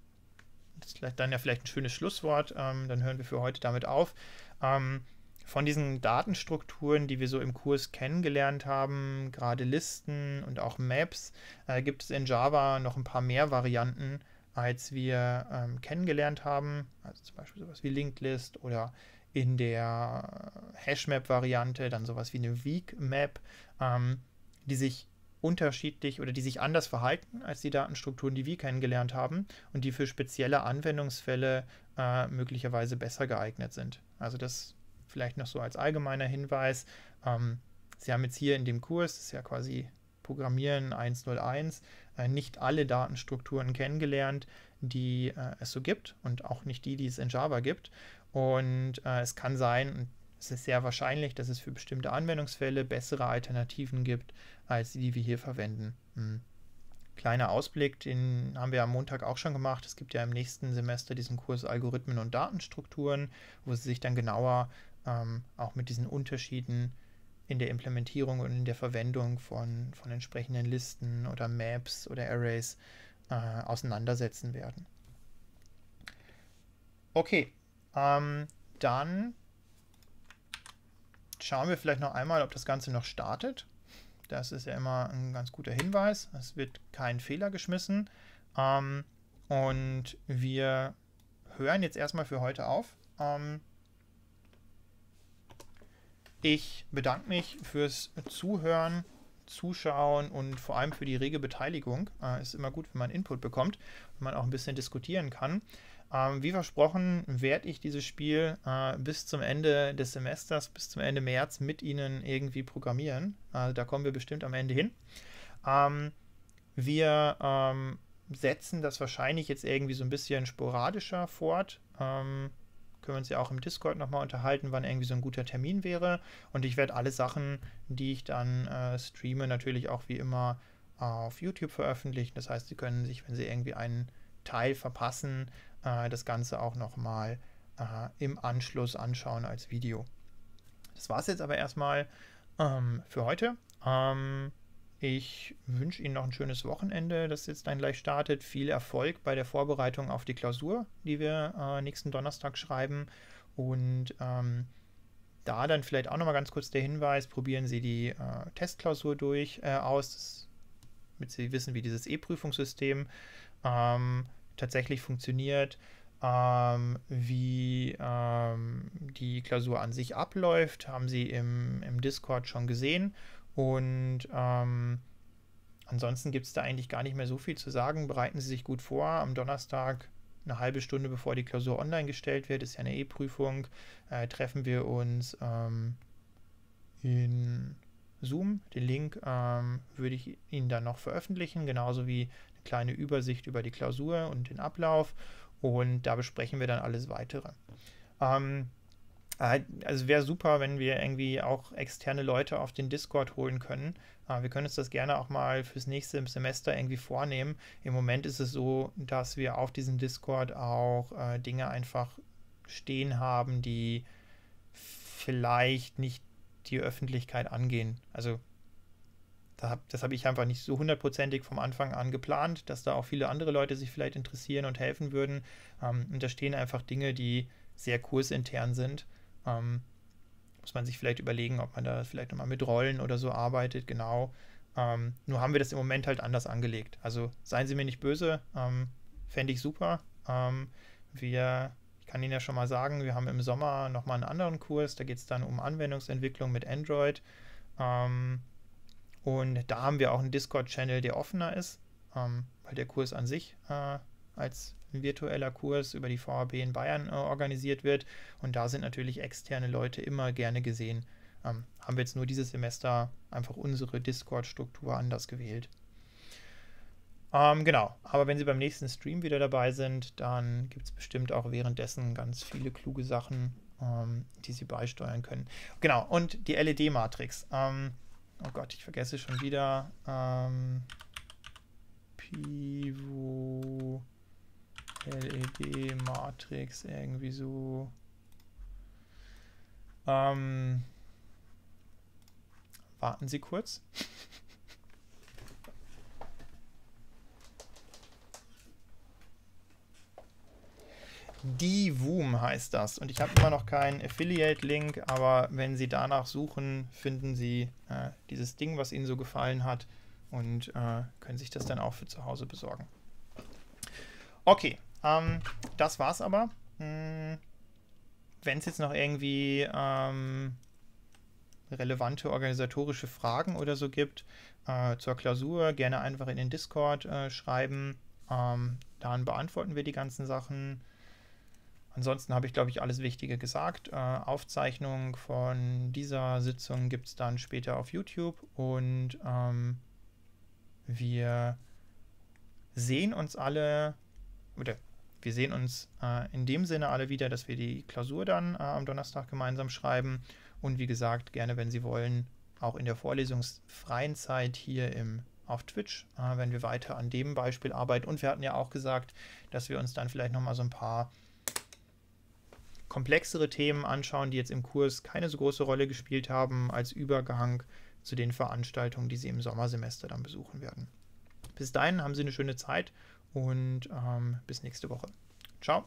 das ist dann ja vielleicht ein schönes Schlusswort, ähm, dann hören wir für heute damit auf. Ähm, von diesen Datenstrukturen, die wir so im Kurs kennengelernt haben, gerade Listen und auch Maps, äh, gibt es in Java noch ein paar mehr Varianten, als wir ähm, kennengelernt haben. Also zum Beispiel sowas wie Linked List oder in der Hashmap-Variante dann sowas wie eine Weak-Map, ähm, die sich unterschiedlich oder die sich anders verhalten als die Datenstrukturen, die wir kennengelernt haben und die für spezielle Anwendungsfälle äh, möglicherweise besser geeignet sind. Also das vielleicht noch so als allgemeiner Hinweis. Ähm, Sie haben jetzt hier in dem Kurs, das ist ja quasi Programmieren 101, äh, nicht alle Datenstrukturen kennengelernt, die äh, es so gibt und auch nicht die, die es in Java gibt. Und äh, es kann sein, es ist sehr wahrscheinlich, dass es für bestimmte Anwendungsfälle bessere Alternativen gibt, als die, die wir hier verwenden. Hm. Kleiner Ausblick, den haben wir am Montag auch schon gemacht. Es gibt ja im nächsten Semester diesen Kurs Algorithmen und Datenstrukturen, wo Sie sich dann genauer ähm, auch mit diesen Unterschieden in der Implementierung und in der Verwendung von, von entsprechenden Listen oder Maps oder Arrays äh, auseinandersetzen werden. Okay, ähm, dann schauen wir vielleicht noch einmal, ob das Ganze noch startet. Das ist ja immer ein ganz guter Hinweis. Es wird kein Fehler geschmissen. Ähm, und wir hören jetzt erstmal für heute auf. Ähm, ich bedanke mich fürs Zuhören, Zuschauen und vor allem für die rege Beteiligung. Äh, ist immer gut, wenn man Input bekommt, wenn man auch ein bisschen diskutieren kann. Ähm, wie versprochen werde ich dieses Spiel äh, bis zum Ende des Semesters, bis zum Ende März mit Ihnen irgendwie programmieren. Äh, da kommen wir bestimmt am Ende hin. Ähm, wir ähm, setzen das wahrscheinlich jetzt irgendwie so ein bisschen sporadischer fort. Ähm, können wir uns ja auch im Discord nochmal unterhalten, wann irgendwie so ein guter Termin wäre. Und ich werde alle Sachen, die ich dann äh, streame, natürlich auch wie immer auf YouTube veröffentlichen. Das heißt, Sie können sich, wenn Sie irgendwie einen Teil verpassen, äh, das Ganze auch nochmal äh, im Anschluss anschauen als Video. Das war es jetzt aber erstmal ähm, für heute. Ähm, ich wünsche Ihnen noch ein schönes Wochenende, das jetzt dann gleich startet. Viel Erfolg bei der Vorbereitung auf die Klausur, die wir äh, nächsten Donnerstag schreiben. Und ähm, da dann vielleicht auch nochmal ganz kurz der Hinweis, probieren Sie die äh, Testklausur durch äh, aus, damit Sie wissen, wie dieses E-Prüfungssystem ähm, tatsächlich funktioniert, ähm, wie ähm, die Klausur an sich abläuft, haben Sie im, im Discord schon gesehen. Und ähm, ansonsten gibt es da eigentlich gar nicht mehr so viel zu sagen. Bereiten Sie sich gut vor. Am Donnerstag, eine halbe Stunde bevor die Klausur online gestellt wird, ist ja eine E-Prüfung, äh, treffen wir uns ähm, in Zoom. Den Link ähm, würde ich Ihnen dann noch veröffentlichen, genauso wie kleine Übersicht über die Klausur und den Ablauf. Und da besprechen wir dann alles weitere. Ähm, äh, also wäre super, wenn wir irgendwie auch externe Leute auf den Discord holen können. Äh, wir können uns das gerne auch mal fürs nächste Semester irgendwie vornehmen. Im Moment ist es so, dass wir auf diesem Discord auch äh, Dinge einfach stehen haben, die vielleicht nicht die Öffentlichkeit angehen. Also das habe ich einfach nicht so hundertprozentig vom Anfang an geplant, dass da auch viele andere Leute sich vielleicht interessieren und helfen würden. Ähm, und da stehen einfach Dinge, die sehr kursintern sind. Ähm, muss man sich vielleicht überlegen, ob man da vielleicht nochmal mit Rollen oder so arbeitet, genau. Ähm, nur haben wir das im Moment halt anders angelegt. Also seien Sie mir nicht böse, fände ich super. Wir, ich kann Ihnen ja schon mal sagen, wir haben im Sommer nochmal einen anderen Kurs, da geht es dann um Anwendungsentwicklung mit Android. Ähm, und da haben wir auch einen Discord-Channel, der offener ist, ähm, weil der Kurs an sich äh, als virtueller Kurs über die VHB in Bayern äh, organisiert wird. Und da sind natürlich externe Leute immer gerne gesehen. Ähm, haben wir jetzt nur dieses Semester einfach unsere Discord-Struktur anders gewählt. Ähm, genau, aber wenn Sie beim nächsten Stream wieder dabei sind, dann gibt es bestimmt auch währenddessen ganz viele kluge Sachen, ähm, die Sie beisteuern können. Genau, und die LED-Matrix. Oh Gott, ich vergesse schon wieder. Ähm, Pivo. LED-Matrix irgendwie so. Ähm, Warten Sie kurz. Die Woom heißt das. Und ich habe immer noch keinen Affiliate-Link, aber wenn Sie danach suchen, finden Sie äh, dieses Ding, was Ihnen so gefallen hat und äh, können sich das dann auch für zu Hause besorgen. Okay, ähm, das war's aber. Hm, wenn es jetzt noch irgendwie ähm, relevante organisatorische Fragen oder so gibt äh, zur Klausur, gerne einfach in den Discord äh, schreiben. Ähm, dann beantworten wir die ganzen Sachen. Ansonsten habe ich, glaube ich, alles Wichtige gesagt. Äh, Aufzeichnung von dieser Sitzung gibt es dann später auf YouTube und ähm, wir sehen uns alle, oder wir sehen uns äh, in dem Sinne alle wieder, dass wir die Klausur dann äh, am Donnerstag gemeinsam schreiben und wie gesagt, gerne, wenn Sie wollen, auch in der vorlesungsfreien Zeit hier im auf Twitch, äh, wenn wir weiter an dem Beispiel arbeiten. Und wir hatten ja auch gesagt, dass wir uns dann vielleicht nochmal so ein paar komplexere Themen anschauen, die jetzt im Kurs keine so große Rolle gespielt haben, als Übergang zu den Veranstaltungen, die Sie im Sommersemester dann besuchen werden. Bis dahin haben Sie eine schöne Zeit und ähm, bis nächste Woche. Ciao.